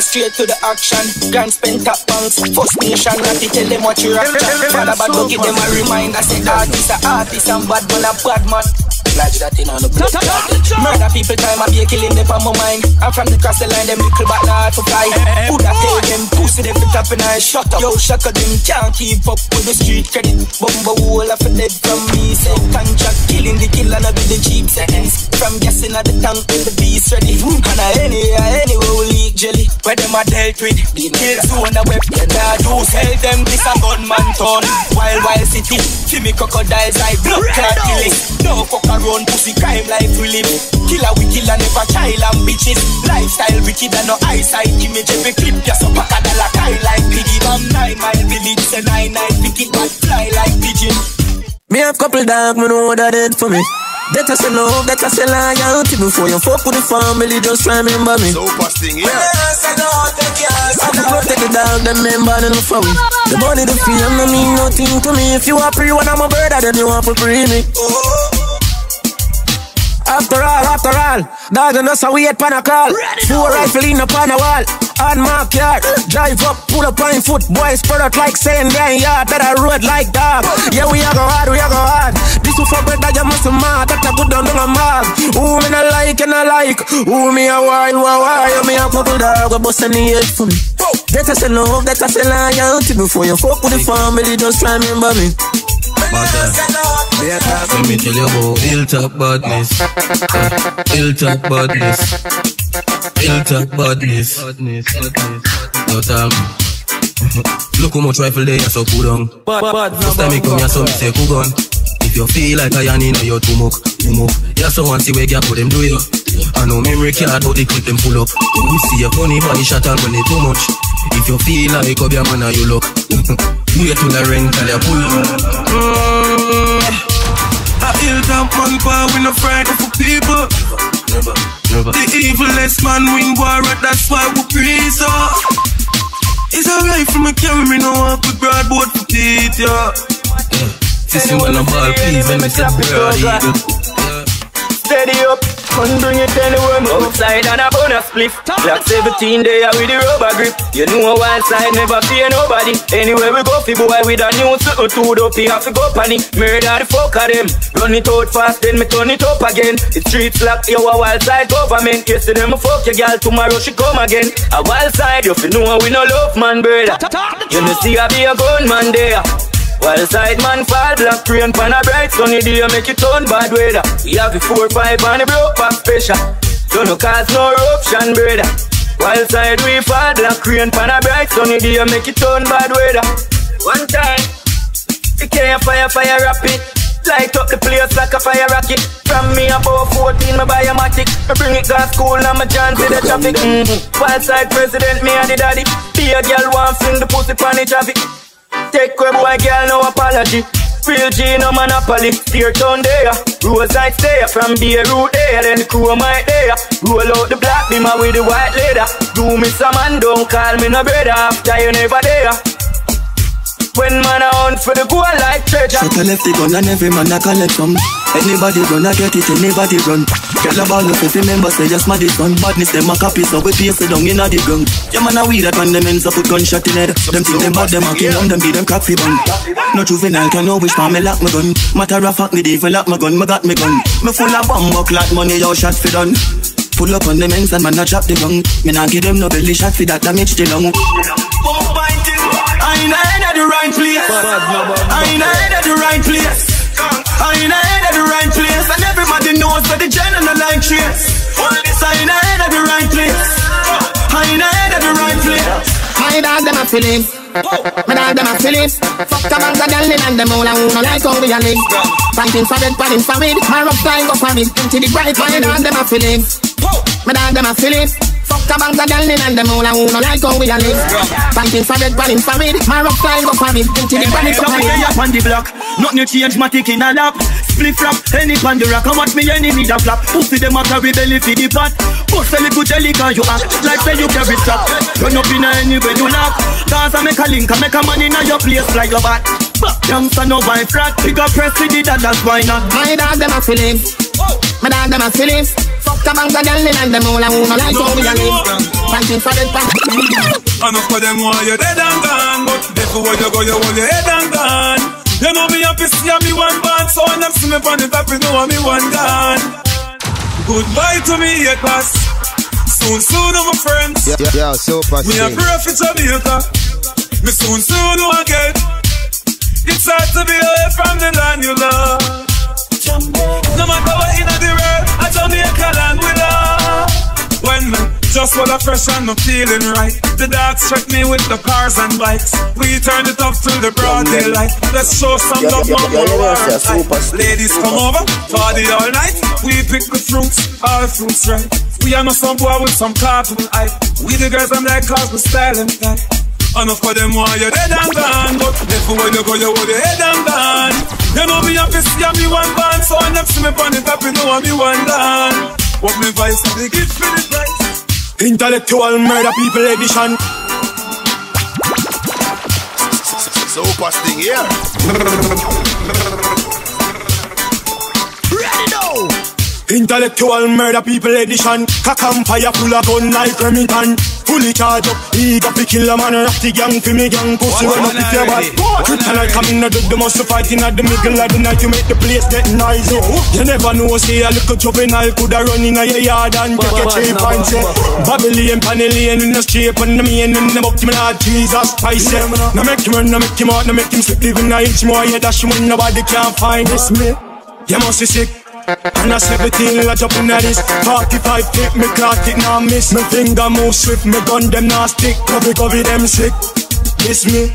straight to the action. Grand spend top banks, first nation, to tell them what you rap. Father bad give them a reminder, say artist a artist and bad man a bad man. Lodge that in on the blood. Murder people time I be a killing them on my mind. I'm from the cross the line, them nickel back now to fly. Who that tell them pussy them to top and I shut up. Yo, up them can't keep up with the street credit. Bumbo wall of a dead from me. Say contract killing the killer not with the cheap seconds. From guessing at the tank with the beast ready. And I any anywhere we leak jelly. Where them are dealt with. The kill zone a web. Nah, do sell them this a gunman town. Wild wild city. See me crocodiles like blood clot killing. No fuck around pussy crime like we live. Killer we kill and never child and bitches. Lifestyle wicked and no eyesight image. Every clip just a pack a dollar tie like piggy. From nine mile village say nine nine pick it but fly like pigeon. Me have couple dog, me know what that did for me. That I say love, that I say loyalty Before you fuck with the family, just remember me Supa Sting, yeah I can protect the dog, them member them for me The money, the fame, no mean nothing to me If you are free when I'm a brother, then you want to free me oh, after all, after all, dog and us a wait pan a call. Four rifle in upon a wall. On my yard, drive up, pull up on foot, boys spread out like saying damn yard. That I road like dog. Yeah, we a go hard, we a go hard. This is for bread that you must mad. That I put down on a mug. Who me not like and I like. Who me a wine, why, why? Me a couple dog, we bust any head for me. That I say love, that I say loyalty. Before you fuck with the family, just remember me. Let me tell you about hilltop badness. Hilltop badness. Hilltop badness. No time. Look how much rifle they are so cool down. First time me come here, so me say cool gun. If you feel like I am in your too much, too much. Yeah, so once you wake up, put them do it. I know memory card, but the clip them pull up. We see a funny body shot and when it too much. If you feel like up your man, you look. Wait till the rental you pull up. Mm. A hilltop man power, we no frightened for people. Never, never. The evilest man win war, that's why we praise up. It's alright from a carry me no walk with broad board for teeth, yeah. yeah. Sissy when I'm ball, please, when me say broad eagle. Steady up, couldn't bring it anywhere. Me outside and a bonus spliff. Black 17 there with the rubber grip. You know a wild side never fear nobody. Anywhere we go, fi boy with a new something to up, he have to go panic. Murder the fuck of them. Run it out fast, then me turn it up again. The streets lock, you a wild side government. Yesterday me fuck your girl, tomorrow she come again. A wild side, you fi know we no love man, brother. You know see I be a gunman there. While side man fall black rain pan a bright sunny day make it turn bad weather. We have the four five and the broke back special. Don't no cause no eruption brother. While side we fall black rain pan a bright sunny day make it turn bad weather. One time, the can't fire fire rapid. Light up the place like a fire rocket. From me about 14, my buy a matic. I bring it gas school and my chance to the traffic. Mm-hmm. Wild side president, me and the daddy. Be a girl one fling the pussy pan the traffic. Take away boy girl, no apology. Real G, no monopoly. Steer town there, roadside stay from Beirut there, then the crew might there. Roll out the black beamer with the white leather. Do me some man, don't call me no brother after you never there. When man a hunt for the gold like treasure. Shut the gun and every man a collect some. Anybody gonna get it, anybody run. Get a ball up if you remember say just my this gun. Badness them a copy so we paste it down inna the gun. Yeah man a weed that when them ends up put gunshot in head. Them think them bad them a kill them, them be them coffee bun. No juvenile can know which man me lock my gun. Matter of fact me devil lock my gun, me got me gun. Me full of bomb like money, yo shot fi done. Pull up on the ends and man a drop the gun. Me nah give them no belly shot fi that damage the lung. I ain't head at the right place. I ain't head at the right place. I ain't head at the right place. And everybody knows that the general like chase. This I ain't head at the right place. I ain't head at the right place. My dog them a feelings. My dog them a feelings. Fuck a bag of gal and them all a who no like how we a live. Fighting for dead, fighting for weed. My rough time go for me. Into the bright, my dog them a feelings. My dog them a feelings. Fuck a bag of gal and them all a who no like how we a live. Fighting for dead, fighting for weed. My rough time go for me. Into the bright, So we up on the block, nothing change, my tick in a lap. Split flap, any pan the rock, and watch me enemy da flap. Pussy them a carry belly for the pot. Bust a little jelly cause you act like say you carry strap. Run up in a anywhere you laugh. Cause I make a link, I make a man in a your place like your bat. Youngster no buy flat, big up press with the dad, that's why not. My dog them a feelings. My dog them a feelings. Fuck a bag of gal and them all a who no like how we a live. Fighting for dead, fighting. Enough of them want you dead and gone But before you go you hold your head and gone You know me happy see me one band So when them see me on the top you know me one gone. Goodbye to me pass Soon soon my friends Yeah, yeah, super Me a pray for Jamaica. Me soon soon will get It's hard to be away from the land you love. No matter what in the world A Jamaica land we love. When me just wanna fresh and I'm feeling right. The dogs check me with the cars and bikes. We turn it up till the broad daylight. Let's show some love man yeah, yeah, more yeah. Ladies come over, party all night. We pick the fruits, all fruits right. We are not some boy with some cartoon eye. We the girls I'm like cause we style and that Enough for them why you dead and gone. But if when you go you hold your head and gone. You know me have to see me one band So when them see me on the top you know I me one down What me vice, they give me the price Intellectual murder people edition. Supa Sting here. Intellectual murder people edition. Cock and fire full of gun like Remington. Fully charged up, eager to kill a man. Rock the gang for me gang. Pussy run up if you bad. Kryptonite in the dug, the must fight in at the middle of the night. You make the place get noisy. You never know, say a little juvenile coulda run in your yard and take your three points. eh. Babylon, Panellian in the street, and the main in the book, me Lord Jesus Christ. Now make him run, now make him out, now make him slip, living a inch more. Yeah, dash when nobody can find this me. You must be sick. And I 17 I jump in at this 45 take me clock it now miss. Me finger move swift, me gun them now stick. Cover cover them sick. This me?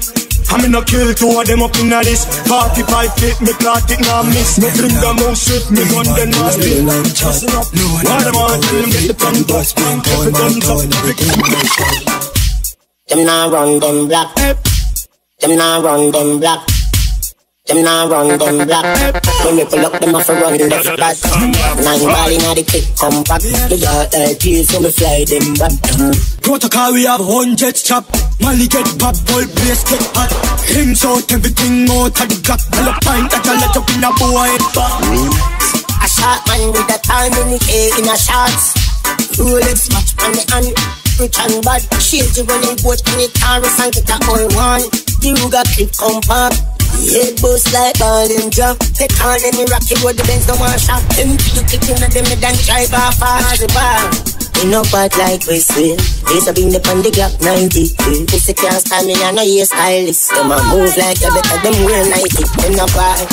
I'm in a kill two of them up in at this 45 take me clock it now miss. Me finger move swift, me gun them now stick. What them want tell them get the gun bust Every guns up, every gun Them nah run them black. Them nah run them black. Them nah run them black. When we pull up, them off a run left back. Nine ball inna the kick come back. The yard LG so me fly them back. Protocol we have one jet chop Molly get pop, ball place get hot Rims out, everything out of the Glock All a pint that you let up in a boy back A shot man with a time in the K in a shots. Rolex watch on the hand. Rich and bad. Shades you running boat in the Taurus and get a all one. The Ruger clip come Head bust like ball and drop. Take on any rocky road, the Benz don't want shop. Them you kick in them, me then drive off as a bar. We no bad like we swear. This a been the on the Glock 90. Pussy can't stand me, I know you stylist. Them a move like a better, them wear 90. Them no bad.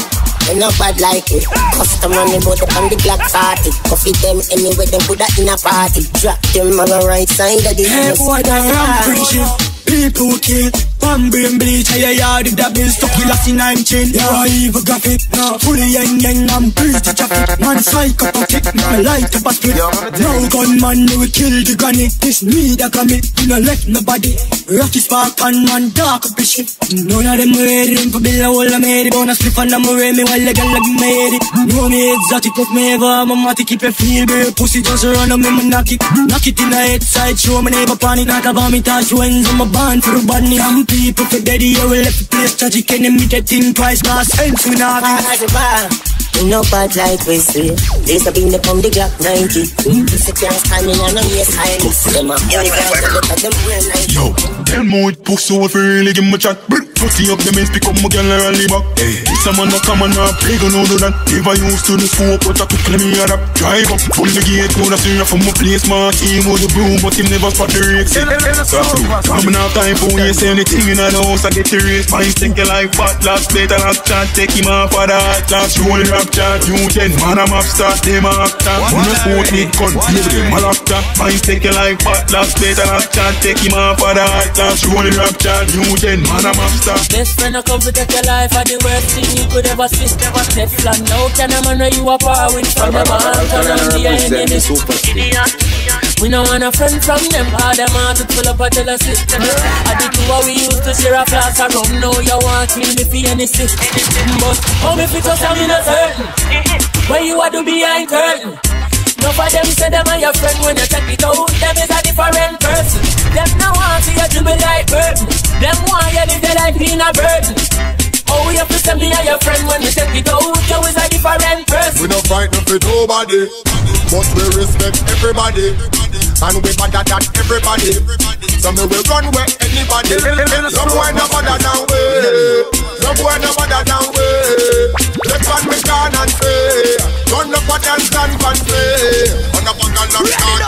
Them no bad like it. Custom on the boat on the Glock 40. Coffee them anywhere, them put that in a party. Drop them on the right side of the Hey boy, ram preaching. People kill, one brain bleach, hey, yeah, the double stuck with us in I'm chin. Yeah, evil graphic, no, fully yang yang, I'm pretty traffic. Man, psychopathic, I light up a split. No gunman, no we kill the granny. This me that got me, you know, let nobody. Rocky spark and man, dark up shit. None of them ready for bill, I will have made it. Bonus flip and I'm me while the girl like head it. Know me exotic, if me ever, I'm a keep it feel, baby. Pussy just run on me, me knock it. Knock it in the head side, show me never panic, not about me touch wins, I'm a band for the. I'm people for daddy, you will left place, tragic enemy, that thing twice, cause sense we not. We no bad like we say. This a been the from the Glock 90. Pussy can't stand me, I know yes, I miss them. I'm young girls, I look at them real nice. Yo, tell me what pussy what for really give me chat. Brr, Pussy up the mess, pick up my girl and rally back. Hey, someone not come and not play, gonna do that. If I used to the smoke, but I quickly me adapt. Drive up, pull the gate, go to see from my place, my team with the broom, but him never spot the rakes. Coming out time for when anything in the house, I get the race. Mine think you like fat, last later, last chat, take him off for that. Last roll, rap chat, you ten, man, I'm up, start them after. When the sport need gun, play them, my laptop. Mine think you like fat, last later, last chat, take him off for that. Last roll, rap chat, you ten, man, I'm up, start. Best friend, I come to take your life, and the worst thing you could ever see. Never Teflon, no can a man where you are power with from them all turn on the enemy. We no want a friend from them, all them out to pull up a tell it. I did two what we used to share a flask of rum, now you want me for any sick. But how me fit us, I'm certain. Where you are to behind curtain. No for them say them are your friend when you check it out. Them is a different person. Them no want see you dribble like burden. Them want you live your life in a burden. Oh, we have to send me your friend when you check it out. You is a different person. We no frightened for nobody, but we respect everybody. And we better than everybody. So me we run where anybody. No boy no better than we. No boy no better than we. Let's run me can and say. Run up a dance and play. On a gun and start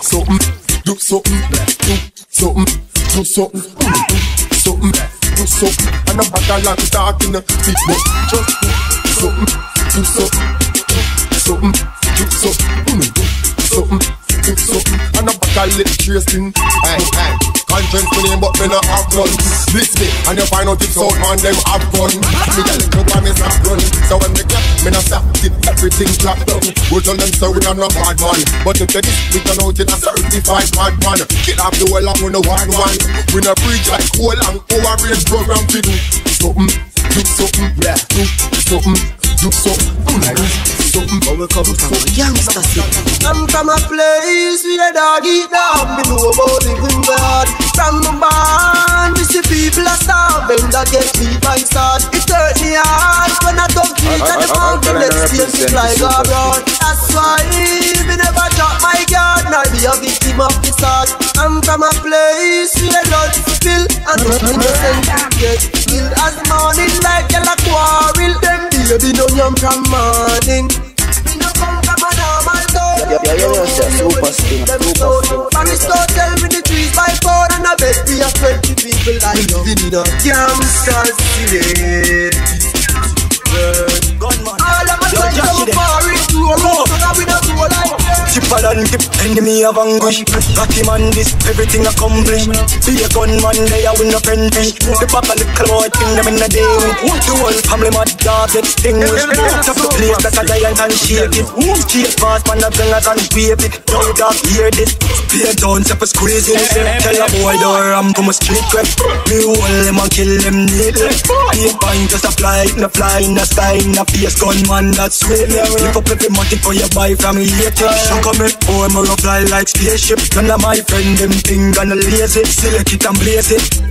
Something, do something, do something, do something, do something, do something. And I'm back a lot talking, big but just do something, do something, do something, do mm, something, mm, do something. And I'm back a little tracing. Hey, hey. Conscience me name, but me no have none. This me, and you find out it's out man, them have gun. Me a little promise not run. So when me clap, me no stop, it everything clap down. We tell them so we are not bad man, but if they this, we turn out in a certified bad man. Kill off the whole and we no one one. We no preach like whole and overrated program to do something, mm, do something, yeah, do something, do something, do something. Oh but we come from a youngster city. I'm from a place where dog eat dog. Me know about living God. From the barn, we see people are starving that get me by start. It hurt me hard when I don't treat and the mountain let's feel me like a rod. That's why me never drop my guard, nor be a victim of the sword. I'm from a place where blood spill and the innocent get killed as morning like a quarrel. Them baby no yam from morning. Me no come from a normal town. Yeah, yeah, yeah, yeah, yeah, Supa Sting, Supa Sting. Paris don't tell me the trees by four and I bet we have 20 people like you. Living in a gangster city. All of my sons so far into a road, so now we don't go like than the enemy of anguish. Him on this, everything accomplished. Be a gunman, they are win a friendfish The papa little boy, thing them in the day The whole family mad dog extinguished Tough the place that a giant and shake it Chase fast, man, the bringers and wave it Now dog, hear this. Pay down, step a squeeze it Tell a boy, don't ram from a street crap Me hold them and kill them naked Eight point just a fly, in a fly, in sky, in a face. Gunman, that's sweet. Lift up every money for your buy from here. Shock come it, boy, me rough fly like spaceship. None of my friend, them thing gonna lazy. Select it and blaze it.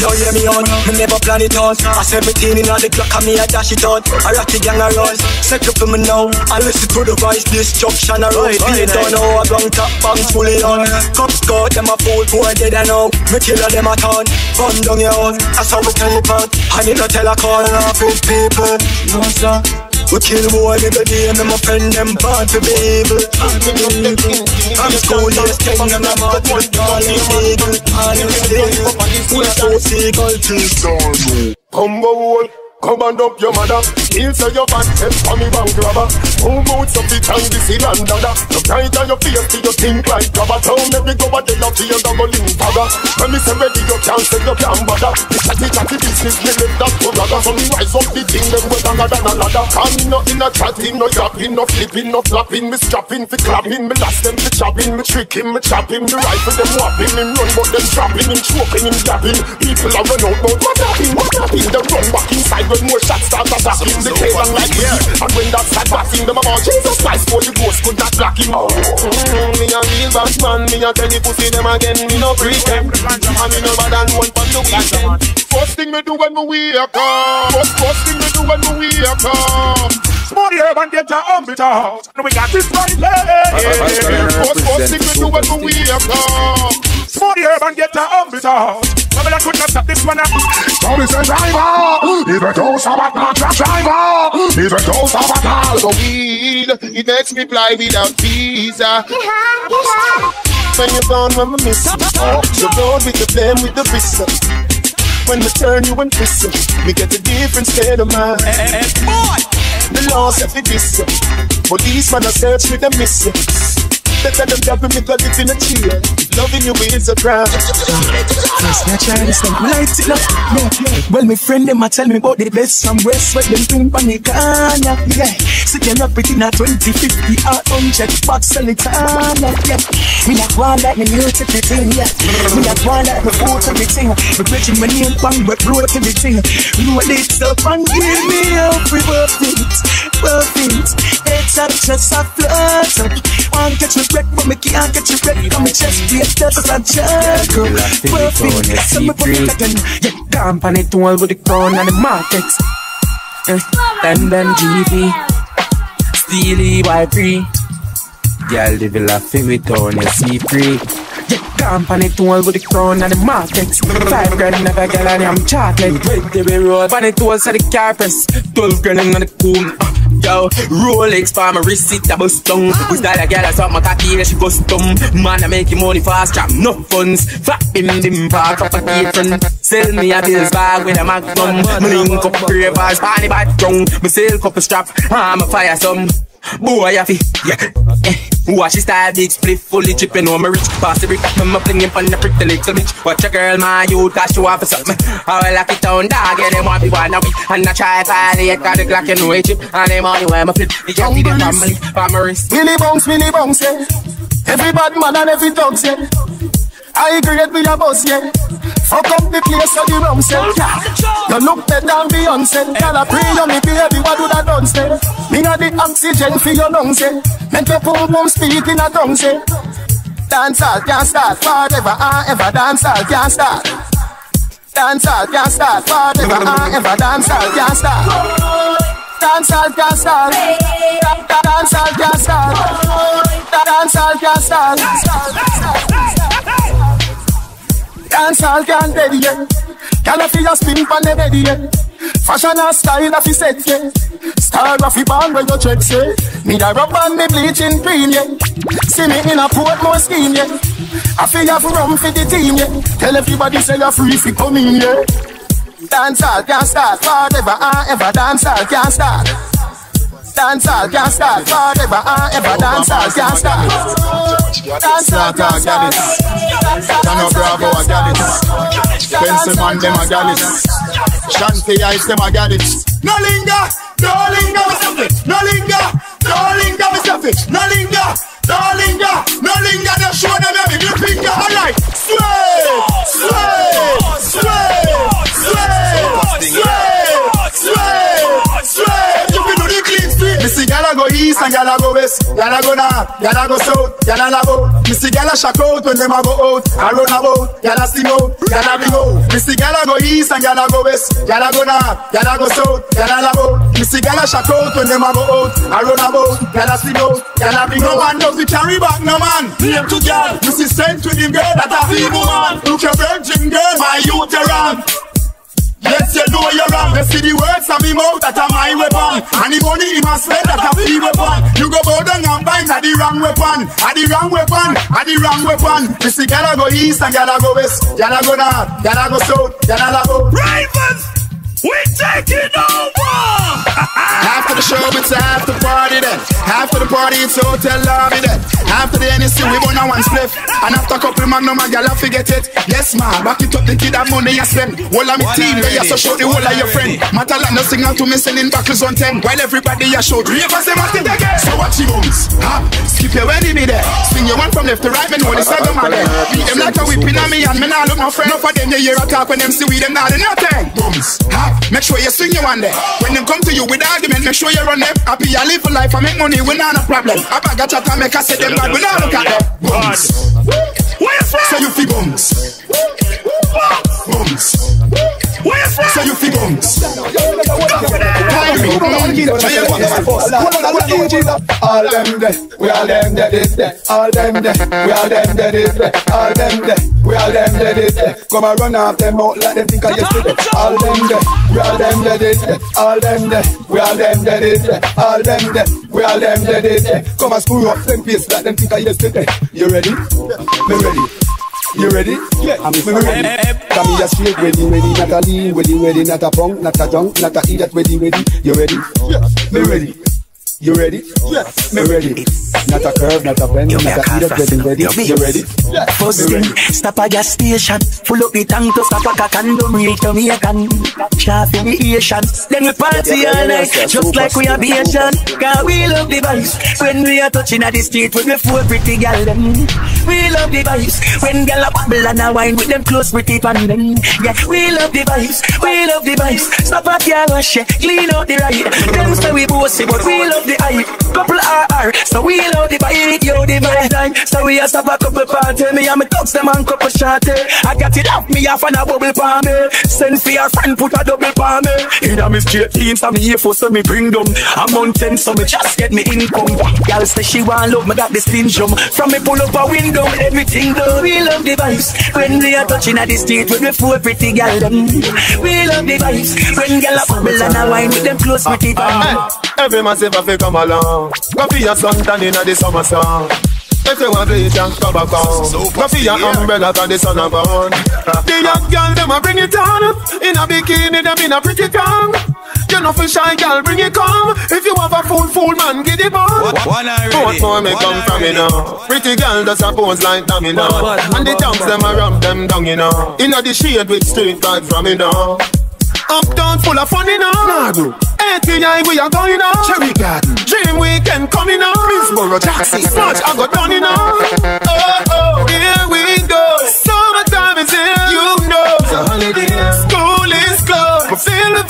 You hear me on, me never plan it out. I 17 in all the clock and me I dash it out. I rock the gang around, set up for me now. I listen to the voice, destruction around Feel it down now, I ground top bangs fully on Cops got them a fool, are dead and now Me killer them a town, burn down your house. That's how we out I need to tell a call off with people. No sir We kill boy every day, and my friend them part to babel. I'm school days and I'm out with all the eagle. All the day, we're so seagull to Combo wall. Come and up your mother. He'll say your fat head for me bank robber. Move out so fit and this is and dada No tight on your face till you think like rubber Town every go a day up to your double in father When me say ready you can't say you can't bother. This chatty chatty business me left that to rather So me rise up the thing them way longer than a ladder. Me not in a chatting, no yapping, no flipping, no flapping. Me strapping, fi clapping, me last them fi chopping Me tricking, me chopping, the rifle them whopping Him run but them trapping, him choking, him yapping. People are run out but what happened, what happened? Them run back inside when more shots start attacking The cave and like yeah. And when that start passing them about Jesus Christ Holy Ghost could not block him mm, Me a real bad man Me a tell you pussy them again Me no pretend. And me no bad and one for the weekend First thing me do when me wake up. First, first thing me do when me wake up. Smoke the herb and get your own bit out. Now we got this right there. First, first thing me do when me wake up Smoke the herb and get your own bit out Babylon could not stop this one up. So me say driver, even though Sabbath not a driver, even though Sabbath all So weed, it makes me fly without visa. When you're gone, when we miss you. The road with the flame, with the pistol. When we turn you and twist you, we get a different state of mind. The law said we diss you, but these men are search with the miss you. Better than with me cause it's in a chair. Loving you is a crime. First I try this thing, light it up. Yeah, yeah. Well my friend them a tell me about the best from West Where them bring pan the corner Yeah, sit you up it in a 20, 50 or 100 box sell it on Yeah, me not want like me music everything Yeah, me not want like me food everything Me bridging my name bang but blow everything. Roll it up and give me up We perfect, perfect It's up just a flirt up. Want catch me wreck, but me can't get you ready. Come me chest plate, that's a jungle. Perfect, so me put it again. Yeah, damp on it all with the crown and the markets. Eh, then then GP, Steely by free. Girl, the villa feel it on you see free. Yeah, camp on it all with the crown and the markets. Five grand never get on I'm chocolate. With the road, on it all so the carpets. Twelve grand on the cool. Uh, Yo, Rolex for my wrist, it a bust down. We style a girl, I saw my cocky, she bust down. Man, I make money fast, jam no funds. Fat him, dim park up a kitchen. Sell me a bills bag with a magnum. Me link up a cravers, party bad drunk. Me sell couple strap, I'm a fire some. Boy, I feel, yeah, eh. Watch his style, big split, fully dripping on my rich. Pass the brick, me flinging on the pretty little bitch. Watch a girl, my youth, cause she want for something. I lock it down, dog, yeah, them want be one of we. And I try to violate, got the Glock and no chip. And them money where my flip, the see the family, wrist. Millie bounce, millie bounce, yeah. Every bad man and every dog, yeah. I great with a boss, yeah. Fuck up the place of the rum set, yeah. You look better than Beyonce. Girl, I pray you me baby, what do that done say? Me got the oxygen for your lungs, yeah. Make your boom boom speak in a tongue, say. Dance all can't start forever and ever. Dance all can't start. Dance all can't start forever and ever. Dance all can't start. Dance all can't start. Dance all can't start. Dance all can't start. Dance all can't dead yeah. Can I feel your spin pan the ready yeah. Fashion and style of set yeah. Star of the band where you check say. Me da rub and me bleaching green yeah. See me in a Portmore scheme yeah. I you have rum for the team yeah. Tell everybody say you're free fi come in yeah. Dance all can't start forever and ever. Dance all can't start. Dance all can't start forever and ever. Dance all can't start. Dance all can't start. Tano Bravo, I got it. Pencil man, them I got it. Shanty Ice, them I got it. No linger, no linger, Mr. Fit. No linger, no linger, Mr. Fit. No linger, no linger, no linger. Just show them every finger. All right, sway, sway, sway, go east and gyal a go west, gyal a go north, gyal a go south, gyal a love out. Me see gyal a shock out when them a go out, a run about, gyal a sing out, gyal a bring out. Me see gyal a go east and gyal a go west, gyal a go north, gyal a go south, gyal a love out. Me see gyal a shock out when them a go out, a run about, gyal a sing out, gyal a bring No out. man does the carry back, no man. Name to girl, you see sent with him girl that a feeble man. Look your virgin girl, my around. Yes, you know you're wrong. You see the words of me mouth that are my weapon. And the money in my spend that a free weapon. You go bow down and bind at the wrong weapon. At the wrong weapon. At the wrong weapon. You see, gotta go east and gotta go west. Gotta go north. Gotta go south. Gotta go. Ravens! We taking over! After the show, it's after party then. After the party, it's hotel lobby then. After the NSC, we burn a one spliff. And after a couple magnum, a gal I forget it. Yes, man, back it up, the kid have money you spend. All of me team, they so show the whole of your friend. Matalan, no signal to me, sending buckles on 10. While everybody you show, ravers, them at it again. So watch you bones. Hop, skip your wedding me there. Swing your one from left to right, know the side of my there. Beat them like a whipping on me, and me nah look my friend. Up for them, they hear a talk when them see we, them not nothing. Booms, hop. Make sure you swing your one there. When them come to you with argument, make sure you run them. Happy, I live a life, I make money, we not a problem. I bag a chat and make a set them bad, we not look at them. Bums. Where you from? So you feel bums. Bums. Where you from? So you feel bums. All them dead, we all them dead is dead. All them dead, we all them dead is dead. All them dead, we all them dead is dead. Come and run off them out like them think I yesterday. All them dead, we all them dead is dead. All them dead, we all them dead is dead. All them dead, we all them dead is dead. Come and screw up them face like them think I yesterday. You ready? Me ready. You ready? Yeah, I'm me ready. Come here straight, ready, ready, not a lean, ready, ready, not a punk, not a junk, not a idiot, ready, ready. You ready? Yeah, me ready. You ready? Oh, yes, me ready. Not a curve, not a bend, not a idiot, ready, ready. You ready? Yes, First me thing, stop at gas station. Full up the tank to stop a cock and don't reach Jamaican. Shaft in the Asian. Then we party all night, just like we are Asian. Cause we love the vibes. When we are touching at the street with the four pretty gal them. We love the vibes. When gal a bubble and a wine with them close pretty pan them. Yeah, we love the vibes. We love the vibes. Stop at it, clean out the ride. Them say we bossy, but we love the hype. Couple RR, so we love the vibe. Yo, the vibe time. So we a stop a couple party. Me and me touch them and couple shorty. I got it off me off and a bubble palm me. Send for your friend, put a double palm me. Inna me straight and me here for so me bring them. I'm on ten, so me just get me income. Girl say she want love, me got the skin jump. From me pull up a window, everything do. We love the vibes when we are touching at the street with the four pretty gal them. We love the vibes when gal a bubble and a wine with them close pretty ah, pan. Every man say come along. Go for your suntan inna the summer sun. If you want bleach and come back Go for your umbrella cause the sun a burn The young girl them a bring it on. In a bikini them in a pretty tongue You know for shy girl bring it come. If you have a fool fool man get it on. One What more me come from you know? Pretty girl just a pose like them you know And the tongues them a rub them down you know. Inna the shade with straight vibes from you know Uptown full of fun, you know. Nah, bro. ATI, we are going on. Cherry Garden. Dream Weekend coming on. Middlesboro, Jackson. Smudge, I got done, you know. Oh, oh, here we go. Summertime is here, you know. It's a holiday. School is closed. But feel the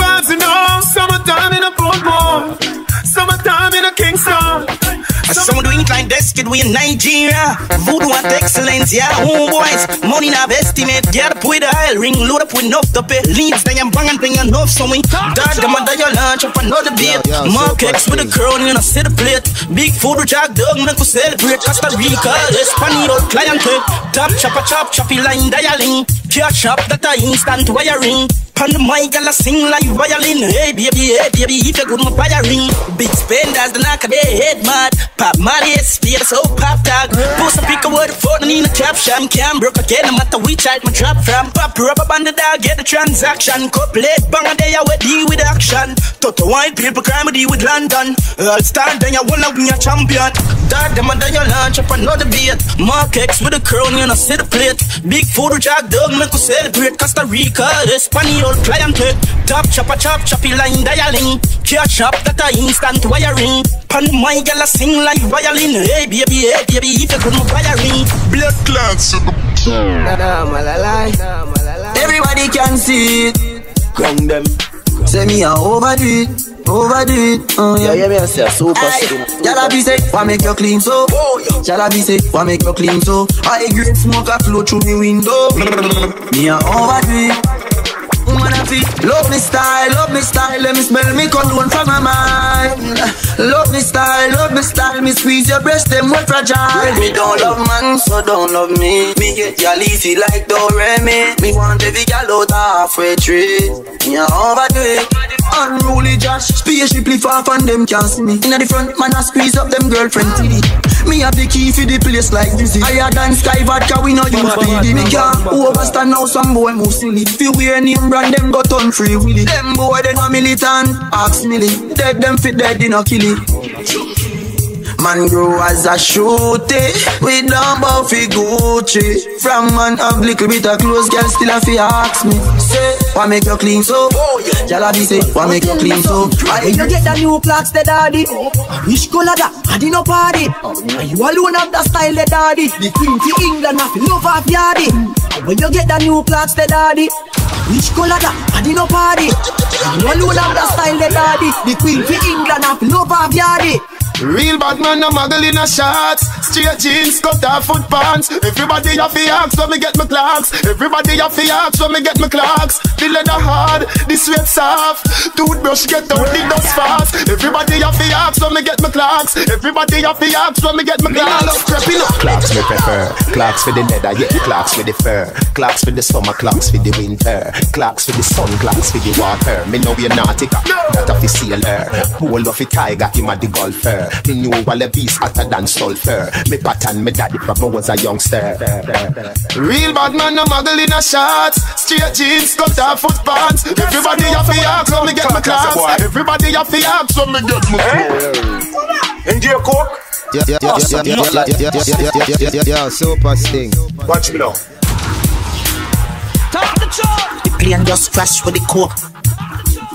Some do incline desk we in Nigeria. Voodoo and excellence, yeah. Homeboys, money now estimate. Get up with the oil ring, load up with enough to pay. Leads, then I'm banging, thing enough so me. Dad, them under your lunch up another beat. Mark X with a crown in a city plate. Big food with Jack Dog, make we celebrate. Costa Rica, Espanol, client, eh. Top chopper, chop, choppy line dialing. Catch up that I instant wiring. Pan the mic, I sing like violin. Hey baby, hey baby, if you good, my wiring. Big spenders, the knock of their head mad. Pop Molly, speed, so pop tag. Post a pick a word for the in a caption. Cam broke again, no matter which side my drop from. Pop rubber band the dog, get the transaction. Couplate, bang a day, I will deal with action. Toto white people crime, deal with London. All star, then you wanna be a champion. Dad, them under your lunch up another beat. Mark X with a crown, you know, see the plate. Big food, jack dog, make us celebrate. Costa Rica, Espanol, client. Top chopper, chop, choppy line dialing. Catch up that I instant wiring. Pan my gal sing like violin. Hey baby, hey baby, if you could my wiring. Blood clots. Everybody can see it. Ground them. Say me a overdo it, overdo it. Oh yeah. Yeah, yeah, me a say super skin. Jala be say, why make you clean so? Oh, Jala be say, why make you clean so? High grade smoke a flow through me window. me a overdo it. Woman fi love me style, love me style. Let me smell me cologne from my mind. Love me style, love me style. Me squeeze your breast, them well fragile. Me don't love man, so don't love me. Me get ya easy like Doremi. Me want every gal out halfway tree. Me a overdo it. Unruly Josh, spaceship far from them can't see me. Inna the front, man I squeeze up them girlfriend titty. Me have the key for the place like dizzy. Higher than sky vodka, we no use speedy. Me can't overstand now some boy move silly. Feel we name brand them got on free willy. Them boy they no militant, ask me. Dead them fit dead, they no kill it. Man grow as a shooty. We don't bow fi Gucci. From man have little bit of clothes Girl still a fi ask me. Say, why make you clean so? Girl a be say, why make you clean so? When you get the new clocks the daddy? Which color that? I did no party. And you alone have the style the daddy? The queen fi England have love off yardy When you get the new clocks the daddy? Which color that? I did no party. You alone have the style the daddy? The queen fi England have love off yardy Real bad man, no muggle in a shots. Straight jeans, cut off foot pants. Everybody have the axe when me get my clocks. Everybody have the axe when me get my clocks. The leather hard, the sweat soft. Toothbrush get out the dust fast. Everybody have the axe when me get my clocks. Everybody have the axe when me get my clocks. Creeping up. Clocks me prefer. Clocks for the leather, yeah. Clocks for the fur. Clocks for the summer, clocks for the winter. Clocks for the sun, clocks for the water. Me know you're naughty, that of the sailor. Hold of the tiger, him a the golfer. Me knew all the beast hotter than sulfur. Me pattern me daddy from I was a youngster. Real bad man, no muggle in a shots. Straight jeans, cut off foot pants. Everybody have the axe when me get my class. Everybody have the axe when me get my class. Enjoy your coke. Yeah, yeah, yeah, yeah, yeah, yeah, yeah, yeah, yeah, yeah, yeah, yeah, Supa Sting. Watch me now. Talk the truth. The plane just crash with the coke.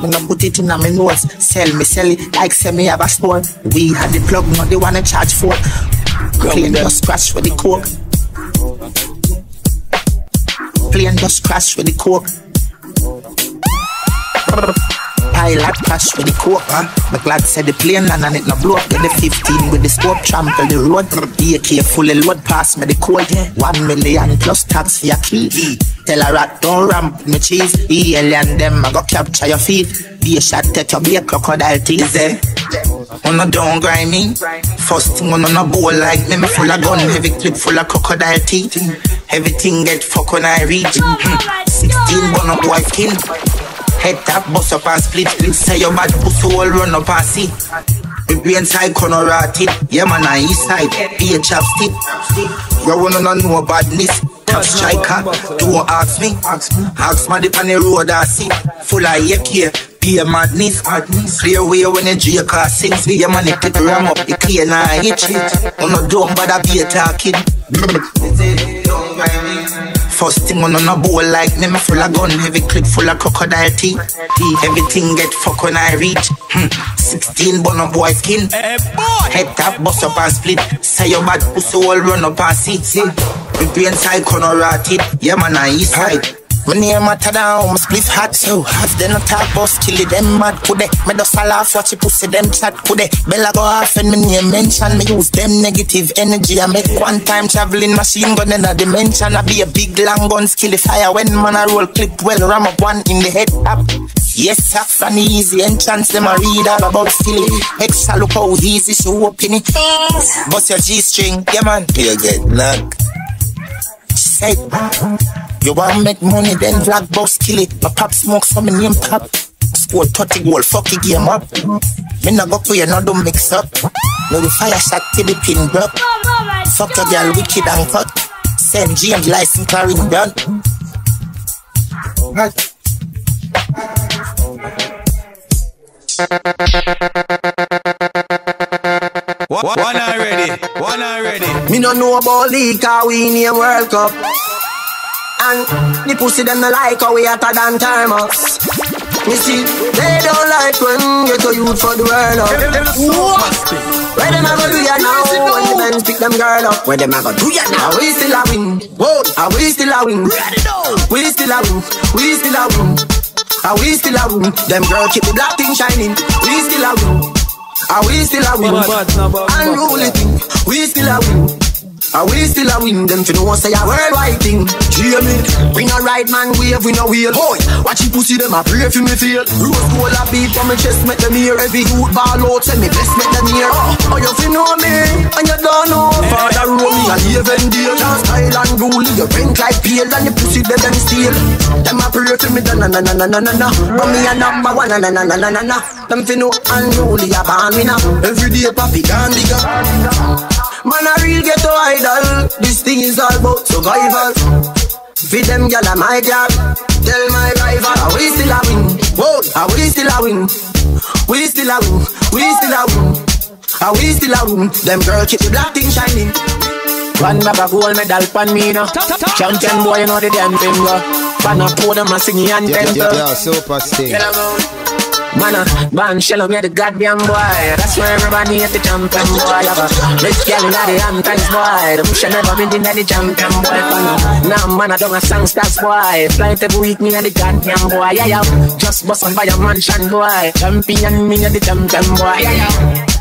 Me no put it in my nose. Sell me, sell it like say me have a store. We had the plug, no they wanna charge for. Plane just scratch with the coke. Plane just crash with the coke. Pilot crash with the coke, huh? The glad said the plane and it no blow up. Get the 15 with the scope, trample the road. AK fully load pass me the code. One million plus tax for your key. Tell a rat don't ramp me cheese. The alien them I go capture your feet. Be a shot take your be a crocodile teeth. Eh? On don't grind me. First thing on no bowl like me, me full of gun, heavy clip full of crocodile teeth. Everything get fuck when I reach. Hmm. 16 bun up white skin. Head tap, bust up and split. Say your bad pussy all run up and see. The brain side corner rotted. Yeah man, on east side. Be a chapstick. You wanna know badness. Top striker. Don't ask me. Ask me the on the road I see. Full of AK. Be a madness. Clear way when the J car sings. Be a man, it clip ram up. The clear now itch it. Oh no, don't bother be a talking. First thing on a bowl like me, me full of gun, heavy clip full of crocodile teeth. Everything get fuck when I reach. Hmm. 16 bun up boy skin. Head tap, bust up and split. Say your bad pussy all run up and. See, the brain side corner rotted. Yeah man, I east side. My name matter down, my spliff hot so hot. Then I talk about kill it, them mad could they? Me just a laugh, watch you pussy, them chat could they? Bella go off and me name mention, me use them negative energy. I make one time traveling machine gun in a dimension. I be a big long gun, skill the fire when man I roll clip well, ram up one in the head up. Yes, soft an easy entrance, them a read all about silly. Extra look how easy she open it. Bust your G-string, yeah man, you get knocked. Say, you want make money, then black box kill it. My pop smoke so some name pop. Score 30 goal, fuck the game up. Me nah go for you, no don't mix up. No the fire shot till the pin drop. Fuck your girl, wicked and cut. Send James license carrying done. One already, one already. Me no know about league, cause we in a World Cup. And the pussy them no like how we hotter than thermos. Me see, they don't like when you to youth for the world up. Where them a go do ya now? When the men pick them girl up. Where them a go do ya now? Are We still a win. Whoa, are we still a win? We still a win. We still a win. Are we still a win? Them girl keep the black thing shining. We still a win. Are we still a win? Unruly thing. We still a win. I we still a win them, you know what say a worldwide thing. Hear me? We no right man wave, we no wheel. Boy, watch you pussy them, a pray for me feel. Rose gold a beat from me chest, make them hear. Every youth ball out, send me bless, make them hear. Oh, oh you fi know me, and you don't know. Father roll me a heaven deal. Dance style and rule, you drink like pale, and you pussy them, them steal. Them a pray for me, da na na na na na na na. But me a number one, na na na na na na na. Them fi know and unruly, a band winner. Every day, papi, gone bigger. Man a real ghetto idol. This thing is all about survival. Feed them gyal a my job. Tell my rival, are we still a win? Whoa, are we still a win? We still a win. We still a win. Are we still a win? Them girl keep the black thing shining. One bag of gold medal pan me no Champion boy you know the damn thing go Pan a podium a sing and Yeah, temple yeah, yeah, Supa Sting. Man, a man, shell up me the goddamn boy. That's where everybody at the champion boy. Have rich girl in the Hamptons boy. The bush never been in the champion boy. Now man, I don't a songsters boy. Flight every week me at the goddamn boy. Yeah, yeah. Just bust on by a mansion boy. Champion me at the champion boy. Yeah, yeah.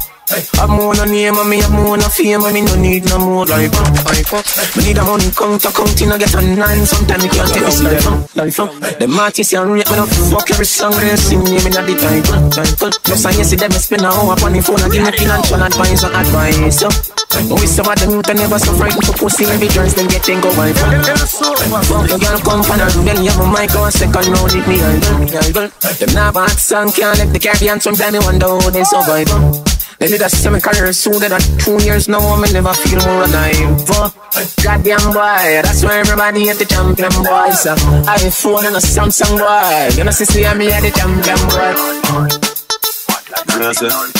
I'm more no name and me have more no fame and me no need no more life uh, life uh. Me need a money count to count in I get online Sometimes me can't take this life uh, life uh. Them artists and rate me no fuck every song they sing me me not the title title Yes I see them spend a hour upon the phone and give me financial advice and advice uh. But we some of them and never so frightened for pussy Every dress them getting go wife Fuck a girl come for and then you have a mic on second round with me idol idol Them not hot song can't let the Caribbean Sometimes me wonder how they survive uh. They did a semi career soon, they that two years now, I never feel more alive. Goddamn boy, that's why everybody at the champion boy. So, iPhone and a Samsung boy. You know, see, see me at the champion boy. I'm saying?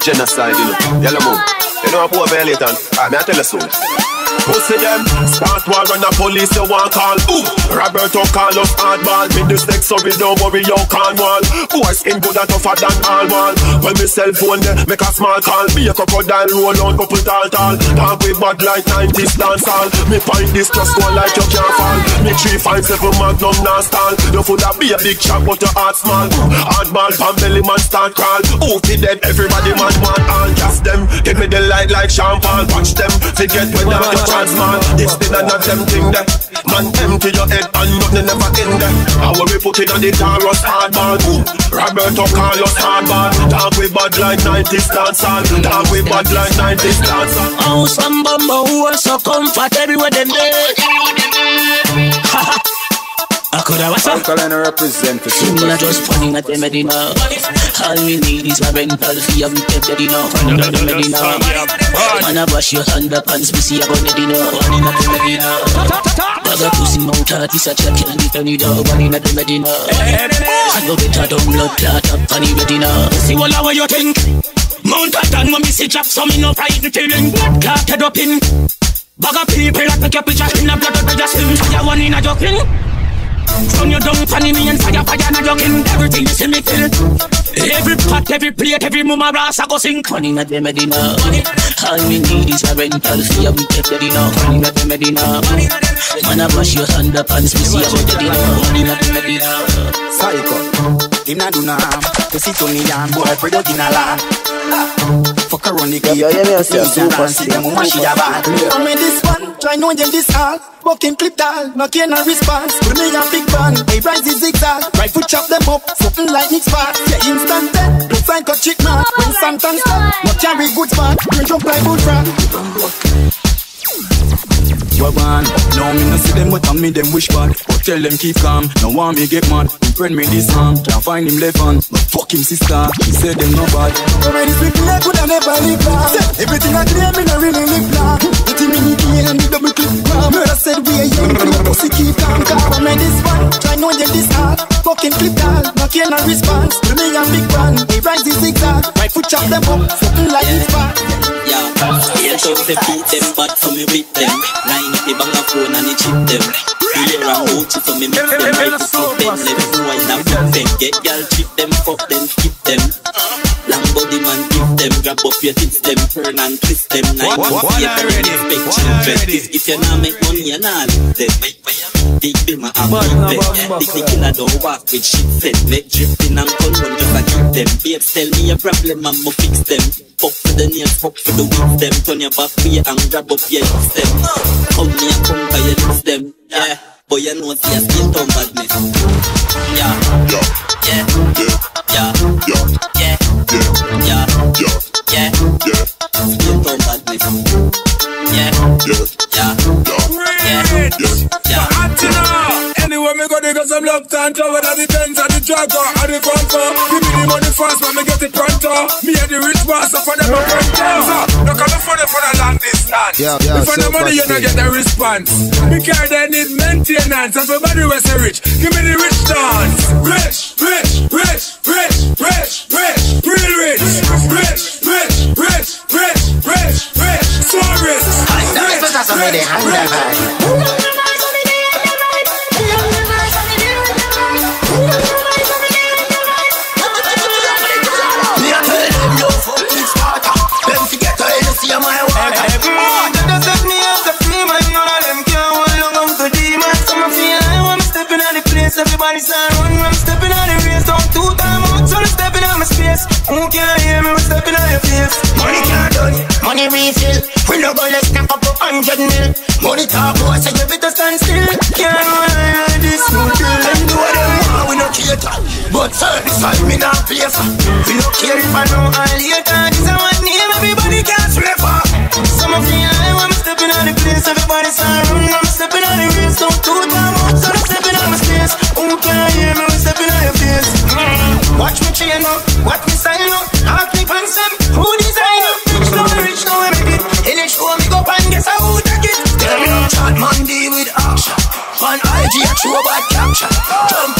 Genocide, you know. Yellow moon. You know, I'm poor violator. Ah, me I tell you so. Pussy them, start war on the police you want call. Ooh, Roberto Carlos hardball. Me this next sorry don't worry you can't wall. Boy skin good and tougher than all wall. When me cell phone there, make a small call. Be a crocodile roll on couple tall tall. Talk with bad like 90s dance hall. Me find this just go like you can't fall. Me 357 magnum non stall You full of be a big chop but your heart small. Hardball pan belly man start crawl. Ooh, fi dead everybody man want all. Gas them, give me the light like champagne Watch them, forget when them your chance man. This thing and not them thing there Man empty your head and nothing never in there I will be put it on the Taurus hardball Roberto Carlos hardball Talk with bad like 90s dancehall Talk with bad like 90s dancehall Oh, some bumbo who are so comfort everywhere them there. Eh? I coulda what's up? I'm calling represent for two. I just funny that they made. All we need is my rental fee. I'm Medina. enough. I'm not. Man, I wash your underpants, pussy. I'm not enough. I'm not made enough. Bag a pussy mouth hard, this a chat can't be turned down. One in the Medina. I know better don't blood clot up on Medina. See what how you think? Mount Titan when me see drop, so me no pride in killing. Blood clot head up in. Bag of people like your picture in a blood of the just him. Fire one in a joking. Turn you down, funny me and fire, fire, not joking. Everything you see me feel. Every pot, every plate, every mama ras, I go sing. Funny not the Medina. All me need is a rental fee, we take the dinner. Funny not the Medina. Man, I wash your hand up and me see about the dinner. Funny not the Medina. Psycho, him not do no harm. Sit on the yard, boy, pray out in a land. Fuck around the clip. Yeah, yeah, yeah, yeah, super See them woman, she a bad. I made this one, try know them this all. Fucking clip doll, no care no response. Put me a big bang, they rise is zigzag. Right foot chop them up, something like Nick Spark. Yeah, instant dead, look like a chick man. When Santan step, no carry good spot. Bring jump like boot frog. Wagwan, now me no see them but on me them wish bad But tell them keep calm, no want me get mad. Him friend me this hand, can't find him left hand. But fuck him sister, he said them no bad. Already speak me I could have never live long Everything I claim me no really live long The team in the key and the double clip bomb Murder said we a young crew, pussy keep calm. Cause I made this one, try know them this hard. Fucking clip down, no care no response. Put me a big bang, he rise the zigzag. Right foot chop them up, something like this bad Yeah, yeah, so they beat them, but for me with them. Line up the bang of phone and it chip them. Really around Gucci for me, make them right to flip them. Me wine and flip them. Get girl, chip them, fuck them, keep them. Long body man, give them, grab up your tits them, turn and twist them. Night What- what fear, already? respect What children. already? If you not make money, you not live them. Big beam a have big them. Big the killer don't walk with shit set. Make drifting and gun run just to keep them. Babes tell me a problem and mo fix them. Fuck for the nails, fuck for the whips them. Turn your back way and grab up your hips them. Come me and come by your lips them. Yeah, boy you know see a skin tone badness. Yeah, yeah, yeah, yeah, yeah, yeah, yeah, yeah, yeah, yeah, skin tone badness. Yeah, yeah, yeah, yeah, yeah, yeah. Anyway, me go dig some love time Whether the Benz or the Jaguar or the Fanta Give me the money fast when me get it pronto. Me and the rich boss so for them a pronto Look at me funny for the long distance. Yeah, yeah, If for the money you don't get the response. Me care they need maintenance And for body rich. Give me the rich dance. Rich, rich, rich, rich, rich, rich Real rich. Rich, rich, rich, rich, rich, rich So rich. That's what that's already hand Me the place, everybody start running. I'm stepping out the race, don't two time out, so I'm stepping out my space. Who can hear me? I'm stepping out your face. Money can't done, money refill. We no go let's stack up a hundred mil. Money talk, boy, so you better stand still. Can't on like this, no deal. Them do what them want, we no cater. But service side, me not for. We don't care if I know all later. This is what name everybody can swear for. Some of like when I'm stepping out the place, everybody start running. I'm stepping out the race, don't two time Who can hear me? I'm stepping out your face. Mm. Watch me chain up, watch me sign up. Keep on them. Who design up? Rich now, rich now, I make it. In the show, me go and guess who take it. Tell me no chat with action. On IG, I show bad caption. Jump